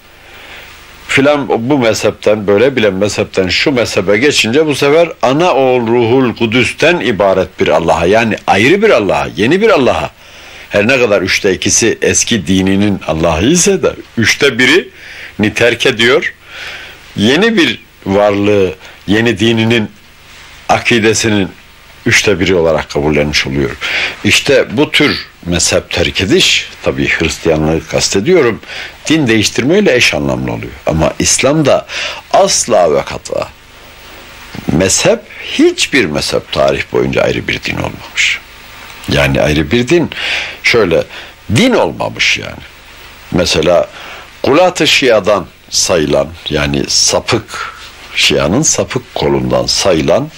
filan bu mezhepten böyle bilen mezhepten şu mezhebe geçince bu sefer ana oğul ruhul kudüsten ibaret bir Allah'a yani ayrı bir Allah'a yeni bir Allah'a. Her ne kadar üçte ikisi eski dininin Allah'ı ise de üçte biri ni terk ediyor. Yeni bir varlığı yeni dininin akidesinin üçte biri olarak kabullenmiş oluyor. İşte bu tür mezhep terk ediş, tabii Hristiyanlığı kastediyorum, din değiştirmeyle eş anlamlı oluyor. Ama İslam'da asla ve kata mezhep hiçbir mezhep tarih boyunca ayrı bir din olmamış. Yani ayrı bir din şöyle din olmamış yani. Mesela Kulat-ı Şia'dan sayılan yani sapık Şia'nın sapık kolundan sayılan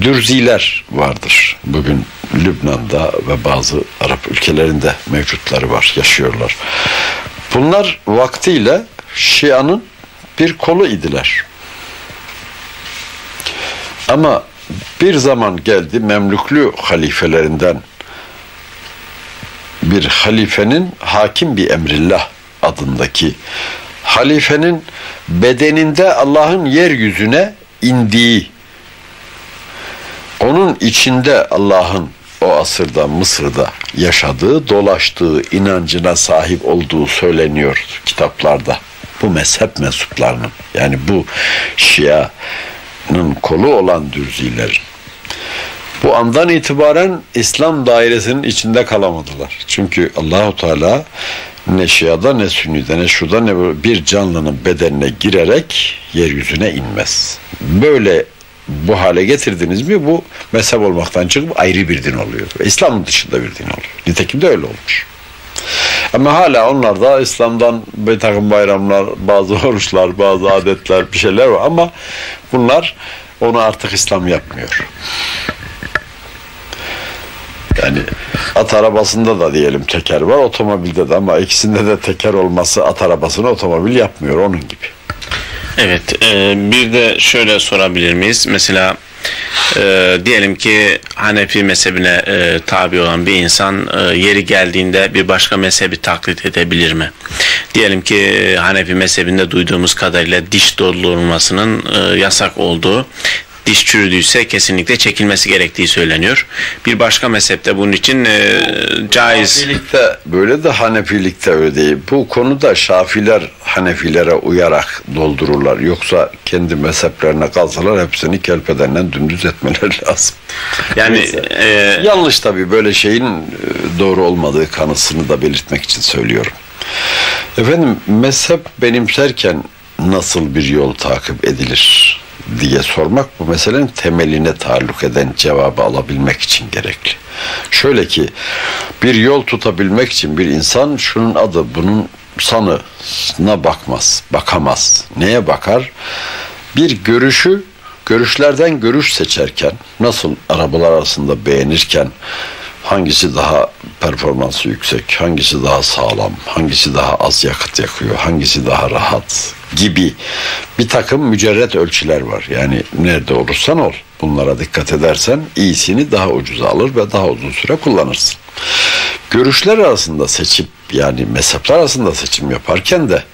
Dürziler vardır. Bugün Lübnan'da ve bazı Arap ülkelerinde mevcutları var, yaşıyorlar. Bunlar vaktiyle Şia'nın bir kolu idiler. Ama bir zaman geldi Memlüklü halifelerinden bir halifenin hakim bir emrillah adındaki halifenin bedeninde Allah'ın yeryüzüne indiği onun içinde Allah'ın o asırda Mısır'da yaşadığı, dolaştığı inancına sahip olduğu söyleniyor kitaplarda. Bu mezhep mensuplarının yani bu Şia'nın kolu olan dürzilerin. Bu andan itibaren İslam dairesinin içinde kalamadılar. Çünkü Allahu Teala ne Şia'da ne Sünni'de ne şurada ne bir canlının bedenine girerek yeryüzüne inmez. Böyle bu hale getirdiniz mi bu mezhep olmaktan çıkıp ayrı bir din oluyor. İslam'ın dışında bir din oluyor. Nitekim de öyle olmuş. Ama hala onlarda İslam'dan bir takım bayramlar, bazı *laughs* oruçlar, bazı adetler, bir şeyler var ama bunlar onu artık İslam yapmıyor. Yani at arabasında da diyelim teker var, otomobilde de ama ikisinde de teker olması at arabasını otomobil yapmıyor onun gibi. Evet, e, bir de şöyle sorabilir miyiz? Mesela e, diyelim ki Hanefi mezhebine e, tabi olan bir insan e, yeri geldiğinde bir başka mezhebi taklit edebilir mi? Diyelim ki Hanefi mezhebinde duyduğumuz kadarıyla diş doldurulmasının e, yasak olduğu diş çürüdüyse kesinlikle çekilmesi gerektiği söyleniyor. Bir başka mezhepte bunun için e, caiz. Hanefilikte böyle de Hanefilikte öyle değil. Bu konuda Şafiler Hanefilere uyarak doldururlar. Yoksa kendi mezheplerine kalsalar hepsini kelpedenden dümdüz etmeleri *laughs* lazım. Yani e, Yanlış tabii böyle şeyin e, doğru olmadığı kanısını da belirtmek için söylüyorum. Efendim mezhep benimserken nasıl bir yol takip edilir diye sormak bu meselenin temeline taalluk eden cevabı alabilmek için gerekli. Şöyle ki bir yol tutabilmek için bir insan şunun adı bunun sanına bakmaz, bakamaz. Neye bakar? Bir görüşü görüşlerden görüş seçerken nasıl arabalar arasında beğenirken hangisi daha performansı yüksek, hangisi daha sağlam, hangisi daha az yakıt yakıyor, hangisi daha rahat gibi bir takım mücerret ölçüler var. Yani nerede olursan ol. Bunlara dikkat edersen iyisini daha ucuza alır ve daha uzun süre kullanırsın. Görüşler arasında seçip yani mezhepler arasında seçim yaparken de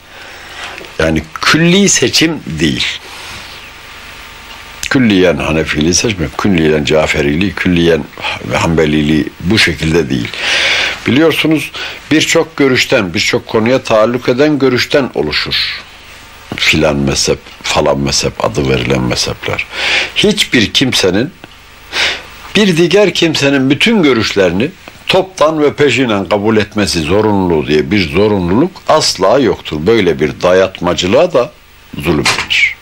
yani külli seçim değil külliyen Hanefiliği seçmek, külliyen Caferiliği, külliyen Hanbeliliği bu şekilde değil. Biliyorsunuz birçok görüşten, birçok konuya taalluk eden görüşten oluşur. Filan mezhep, falan mezhep adı verilen mezhepler. Hiçbir kimsenin bir diğer kimsenin bütün görüşlerini toptan ve peşinen kabul etmesi zorunluluğu diye bir zorunluluk asla yoktur. Böyle bir dayatmacılığa da zulüm denir.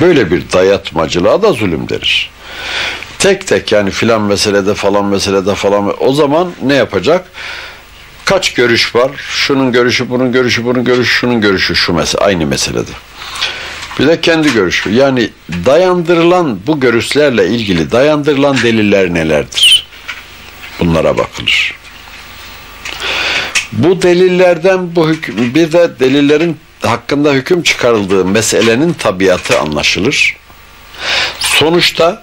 Böyle bir dayatmacılığa da zulüm denir. Tek tek yani filan meselede falan meselede falan o zaman ne yapacak? Kaç görüş var? Şunun görüşü, bunun görüşü, bunun görüşü, şunun görüşü şu mesele aynı meselede. Bir de kendi görüşü. Yani dayandırılan bu görüşlerle ilgili dayandırılan deliller nelerdir? Bunlara bakılır. Bu delillerden bu hüküm, bir de delillerin hakkında hüküm çıkarıldığı meselenin tabiatı anlaşılır. Sonuçta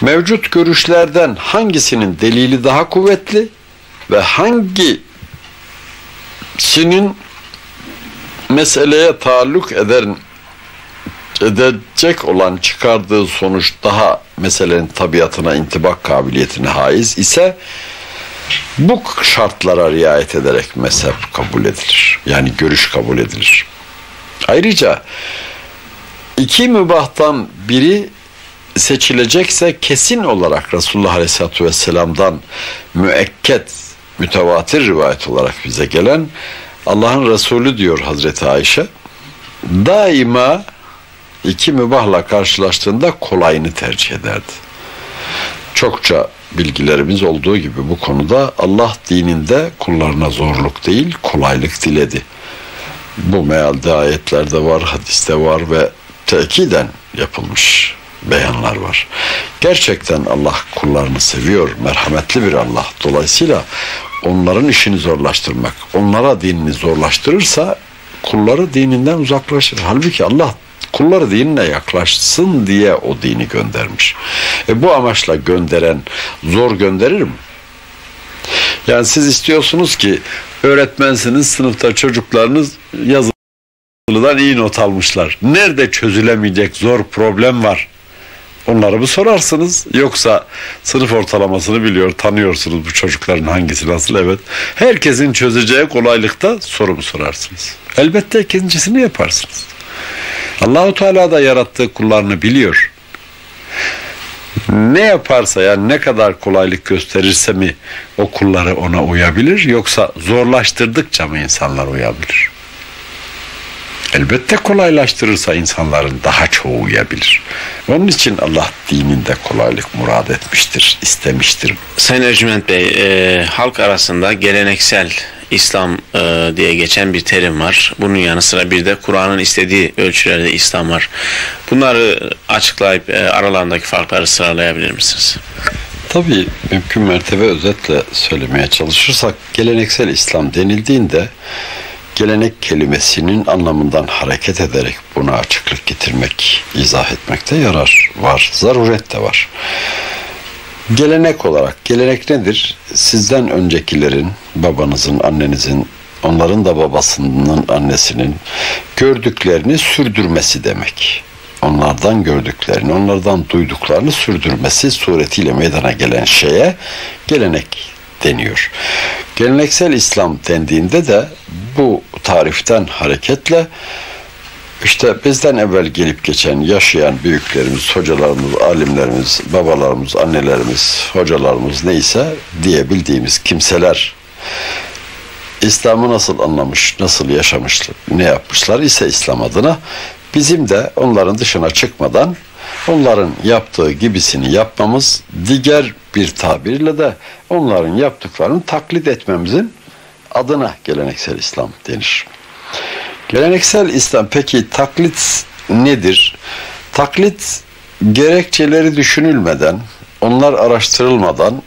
mevcut görüşlerden hangisinin delili daha kuvvetli ve hangisinin meseleye taalluk eden edecek olan çıkardığı sonuç daha meselenin tabiatına intibak kabiliyetine haiz ise bu şartlara riayet ederek mezhep kabul edilir. Yani görüş kabul edilir. Ayrıca iki mübahtan biri seçilecekse kesin olarak Resulullah Aleyhisselatü Vesselam'dan müekket, mütevatir rivayet olarak bize gelen Allah'ın Resulü diyor Hazreti Ayşe daima iki mübahla karşılaştığında kolayını tercih ederdi. Çokça bilgilerimiz olduğu gibi bu konuda Allah dininde kullarına zorluk değil kolaylık diledi. Bu mealde ayetlerde var, hadiste var ve tekiden yapılmış beyanlar var. Gerçekten Allah kullarını seviyor, merhametli bir Allah. Dolayısıyla onların işini zorlaştırmak, onlara dinini zorlaştırırsa kulları dininden uzaklaşır. Halbuki Allah kulları dinine yaklaşsın diye o dini göndermiş. E bu amaçla gönderen zor gönderir mi? Yani siz istiyorsunuz ki öğretmensiniz sınıfta çocuklarınız yazılıdan iyi not almışlar. Nerede çözülemeyecek zor problem var? Onları mı sorarsınız? Yoksa sınıf ortalamasını biliyor, tanıyorsunuz bu çocukların hangisi nasıl? Evet. Herkesin çözeceği kolaylıkta soru mu sorarsınız? Elbette ikincisini yaparsınız. Allahu Teala da yarattığı kullarını biliyor. Ne yaparsa yani ne kadar kolaylık gösterirse mi o kulları ona uyabilir yoksa zorlaştırdıkça mı insanlar uyabilir? Elbette kolaylaştırırsa insanların daha çoğu uyabilir. Onun için Allah dininde kolaylık murad etmiştir, istemiştir. Sayın Ercüment Bey, e, halk arasında geleneksel İslam e, diye geçen bir terim var. Bunun yanı sıra bir de Kur'an'ın istediği ölçülerde İslam var. Bunları açıklayıp e, aralarındaki farkları sıralayabilir misiniz? Tabii mümkün mertebe özetle söylemeye çalışırsak geleneksel İslam denildiğinde gelenek kelimesinin anlamından hareket ederek buna açıklık getirmek, izah etmekte yarar var, zaruret de var. Gelenek olarak, gelenek nedir? Sizden öncekilerin, babanızın, annenizin, onların da babasının, annesinin gördüklerini sürdürmesi demek. Onlardan gördüklerini, onlardan duyduklarını sürdürmesi suretiyle meydana gelen şeye gelenek deniyor. Geleneksel İslam dendiğinde de bu tariften hareketle işte bizden evvel gelip geçen, yaşayan büyüklerimiz, hocalarımız, alimlerimiz, babalarımız, annelerimiz, hocalarımız neyse diyebildiğimiz kimseler İslam'ı nasıl anlamış, nasıl yaşamışlar, ne yapmışlar ise İslam adına bizim de onların dışına çıkmadan onların yaptığı gibisini yapmamız, diğer bir tabirle de onların yaptıklarını taklit etmemizin adına geleneksel İslam denir. Geleneksel İslam peki taklit nedir? Taklit gerekçeleri düşünülmeden, onlar araştırılmadan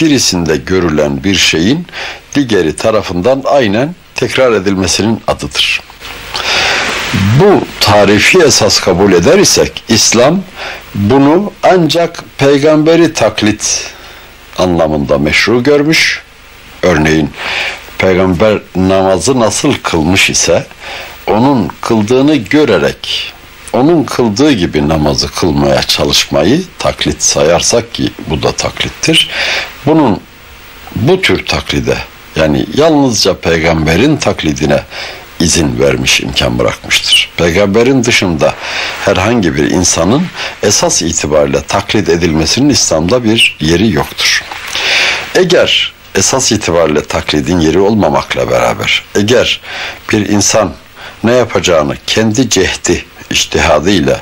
birisinde görülen bir şeyin diğeri tarafından aynen tekrar edilmesinin adıdır. Bu tarifi esas kabul eder isek İslam bunu ancak peygamberi taklit anlamında meşru görmüş. Örneğin peygamber namazı nasıl kılmış ise onun kıldığını görerek onun kıldığı gibi namazı kılmaya çalışmayı taklit sayarsak ki bu da taklittir. Bunun bu tür taklide yani yalnızca peygamberin taklidine izin vermiş, imkan bırakmıştır. Peygamberin dışında herhangi bir insanın esas itibariyle taklit edilmesinin İslam'da bir yeri yoktur. Eğer esas itibariyle taklidin yeri olmamakla beraber eğer bir insan ne yapacağını kendi cehdi, iştihadıyla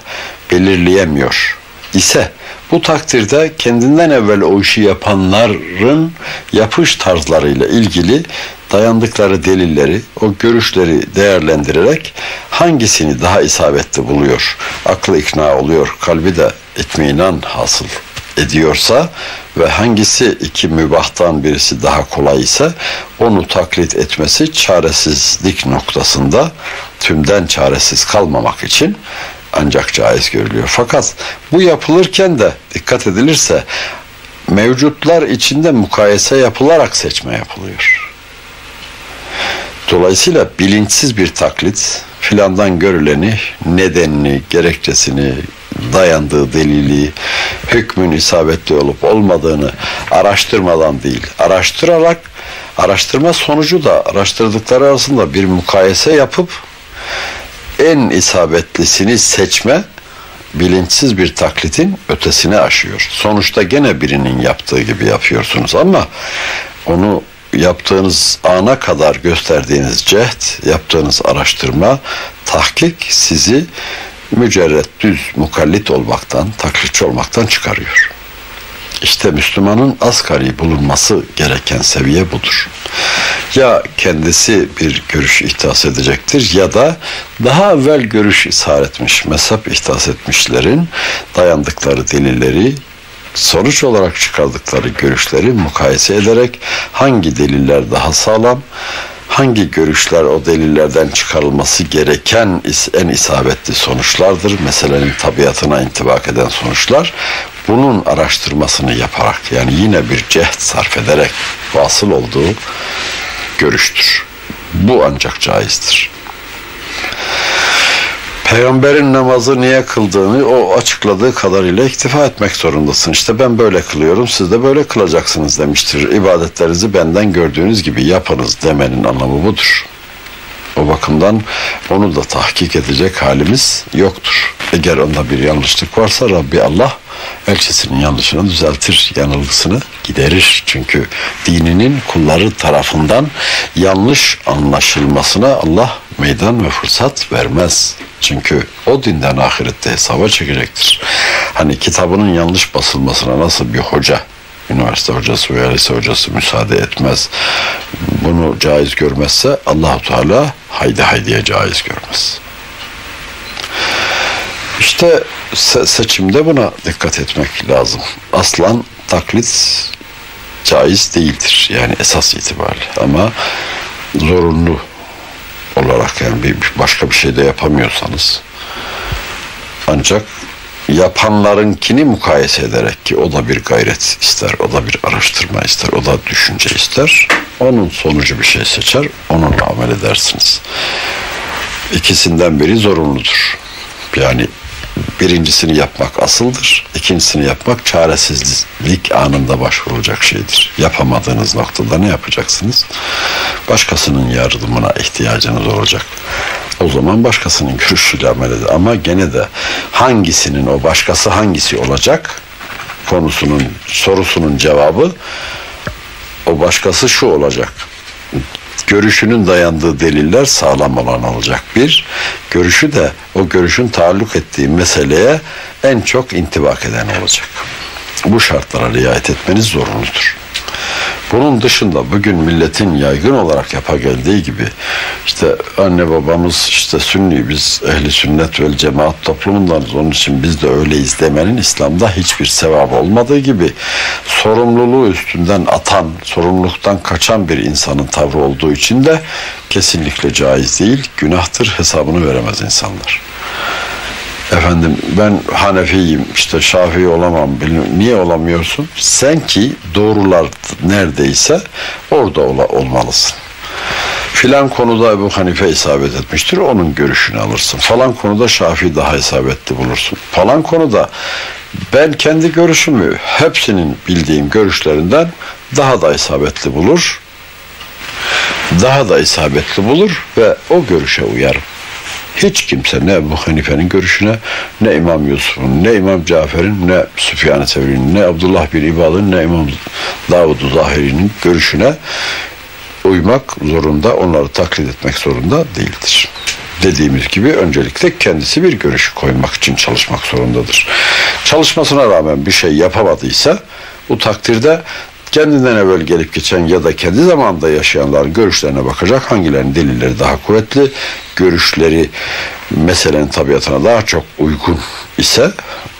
belirleyemiyor ise bu takdirde kendinden evvel o işi yapanların yapış tarzlarıyla ilgili dayandıkları delilleri, o görüşleri değerlendirerek hangisini daha isabetli buluyor, aklı ikna oluyor, kalbi de itminan hasıl ediyorsa ve hangisi iki mübahtan birisi daha kolay ise onu taklit etmesi çaresizlik noktasında tümden çaresiz kalmamak için ancak caiz görülüyor. Fakat bu yapılırken de dikkat edilirse mevcutlar içinde mukayese yapılarak seçme yapılıyor. Dolayısıyla bilinçsiz bir taklit filandan görüleni, nedenini, gerekçesini, dayandığı delili, hükmün isabetli olup olmadığını araştırmadan değil, araştırarak araştırma sonucu da araştırdıkları arasında bir mukayese yapıp en isabetlisini seçme bilinçsiz bir taklitin ötesine aşıyor. Sonuçta gene birinin yaptığı gibi yapıyorsunuz ama onu yaptığınız ana kadar gösterdiğiniz cehd, yaptığınız araştırma, tahkik sizi mücerret, düz, mukallit olmaktan, taklitçi olmaktan çıkarıyor. İşte Müslümanın asgari bulunması gereken seviye budur. Ya kendisi bir görüş ihtas edecektir ya da daha evvel görüş ishar etmiş, mezhep ihtas etmişlerin dayandıkları delilleri sonuç olarak çıkardıkları görüşleri mukayese ederek hangi deliller daha sağlam, hangi görüşler o delillerden çıkarılması gereken en isabetli sonuçlardır. Meselenin tabiatına intibak eden sonuçlar. Bunun araştırmasını yaparak yani yine bir cehd sarf ederek vasıl olduğu görüştür. Bu ancak caizdir. Peygamberin namazı niye kıldığını o açıkladığı kadarıyla iktifa etmek zorundasın. İşte ben böyle kılıyorum, siz de böyle kılacaksınız demiştir. İbadetlerinizi benden gördüğünüz gibi yapınız demenin anlamı budur. O bakımdan onu da tahkik edecek halimiz yoktur. Eğer onda bir yanlışlık varsa Rabbi Allah elçisinin yanlışını düzeltir, yanılgısını giderir. Çünkü dininin kulları tarafından yanlış anlaşılmasına Allah meydan ve fırsat vermez. Çünkü o dinden ahirette hesaba çekecektir. Hani kitabının yanlış basılmasına nasıl bir hoca üniversite hocası veya lise hocası müsaade etmez. Bunu caiz görmezse Allahu Teala haydi haydiye caiz görmez. İşte se seçimde buna dikkat etmek lazım. Aslan taklit caiz değildir. Yani esas itibariyle ama zorunlu olarak yani bir başka bir şey de yapamıyorsanız ancak yapanlarınkini mukayese ederek ki o da bir gayret ister, o da bir araştırma ister, o da düşünce ister. Onun sonucu bir şey seçer, onunla amel edersiniz. İkisinden biri zorunludur. Yani birincisini yapmak asıldır, ikincisini yapmak çaresizlik anında başvurulacak şeydir. Yapamadığınız noktada ne yapacaksınız? Başkasının yardımına ihtiyacınız olacak. O zaman başkasının görüşüyle amel edin. Ama gene de hangisinin o başkası hangisi olacak konusunun sorusunun cevabı o başkası şu olacak görüşünün dayandığı deliller sağlam olan olacak. Bir, görüşü de o görüşün taalluk ettiği meseleye en çok intibak eden olacak. Bu şartlara riayet etmeniz zorunludur. Bunun dışında bugün milletin yaygın olarak yapa geldiği gibi işte anne babamız işte sünni biz ehli sünnet vel cemaat toplumundanız onun için biz de öyleyiz demenin İslam'da hiçbir sevap olmadığı gibi sorumluluğu üstünden atan, sorumluluktan kaçan bir insanın tavrı olduğu için de kesinlikle caiz değil, günahtır, hesabını veremez insanlar efendim ben Hanefiyim işte Şafii olamam bilmiyorum. Niye olamıyorsun? Sen ki doğrular neredeyse orada ola, olmalısın. Filan konuda Ebu Hanife isabet etmiştir. Onun görüşünü alırsın. Falan konuda Şafii daha isabetli bulursun. Falan konuda ben kendi görüşümü hepsinin bildiğim görüşlerinden daha da isabetli bulur. Daha da isabetli bulur ve o görüşe uyarım. Hiç kimse ne Ebu Hanife'nin görüşüne, ne İmam Yusuf'un, ne İmam Cafer'in, ne Süfyan-ı Sevri'nin, ne Abdullah bin İbad'ın, ne İmam Davud-u Zahiri'nin görüşüne uymak zorunda, onları taklit etmek zorunda değildir. Dediğimiz gibi öncelikle kendisi bir görüşü koymak için çalışmak zorundadır. Çalışmasına rağmen bir şey yapamadıysa bu takdirde kendinden evvel gelip geçen ya da kendi zamanında yaşayanların görüşlerine bakacak. Hangilerinin delilleri daha kuvvetli, görüşleri meselenin tabiatına daha çok uygun ise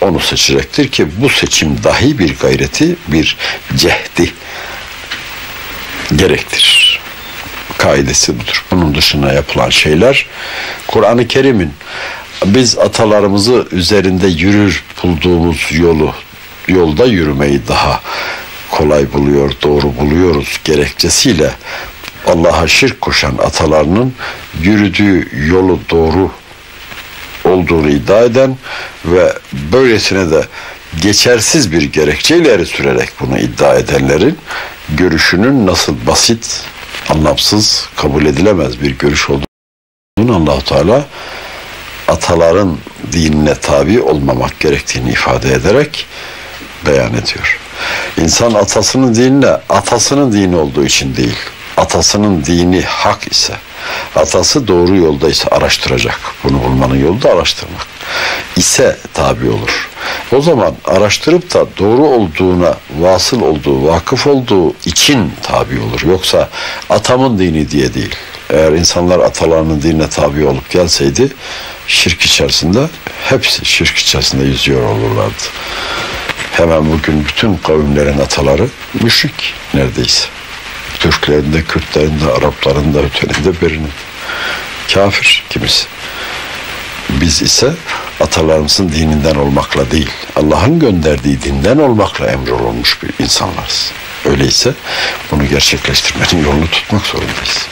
onu seçecektir ki bu seçim dahi bir gayreti, bir cehdi gerektirir. Kaidesi budur. Bunun dışına yapılan şeyler Kur'an-ı Kerim'in biz atalarımızı üzerinde yürür bulduğumuz yolu yolda yürümeyi daha kolay buluyor, doğru buluyoruz gerekçesiyle Allah'a şirk koşan atalarının yürüdüğü yolu doğru olduğunu iddia eden ve böylesine de geçersiz bir gerekçe ileri sürerek bunu iddia edenlerin görüşünün nasıl basit, anlamsız, kabul edilemez bir görüş olduğunu allah Teala ataların dinine tabi olmamak gerektiğini ifade ederek beyan ediyor. İnsan atasının dinine atasının dini olduğu için değil, atasının dini hak ise, atası doğru yolda ise araştıracak. Bunu bulmanın yolu da araştırmak. ise tabi olur. O zaman araştırıp da doğru olduğuna vasıl olduğu, vakıf olduğu için tabi olur. Yoksa atamın dini diye değil. Eğer insanlar atalarının dinine tabi olup gelseydi şirk içerisinde hepsi şirk içerisinde yüzüyor olurlardı. Hemen bugün bütün kavimlerin ataları müşrik neredeyse. Türklerin de, Kürtlerin de, Arapların da, ötenin de birinin. Kafir kimisi. Biz ise atalarımızın dininden olmakla değil, Allah'ın gönderdiği dinden olmakla emrolunmuş bir insanlarız. Öyleyse bunu gerçekleştirmenin yolunu tutmak zorundayız.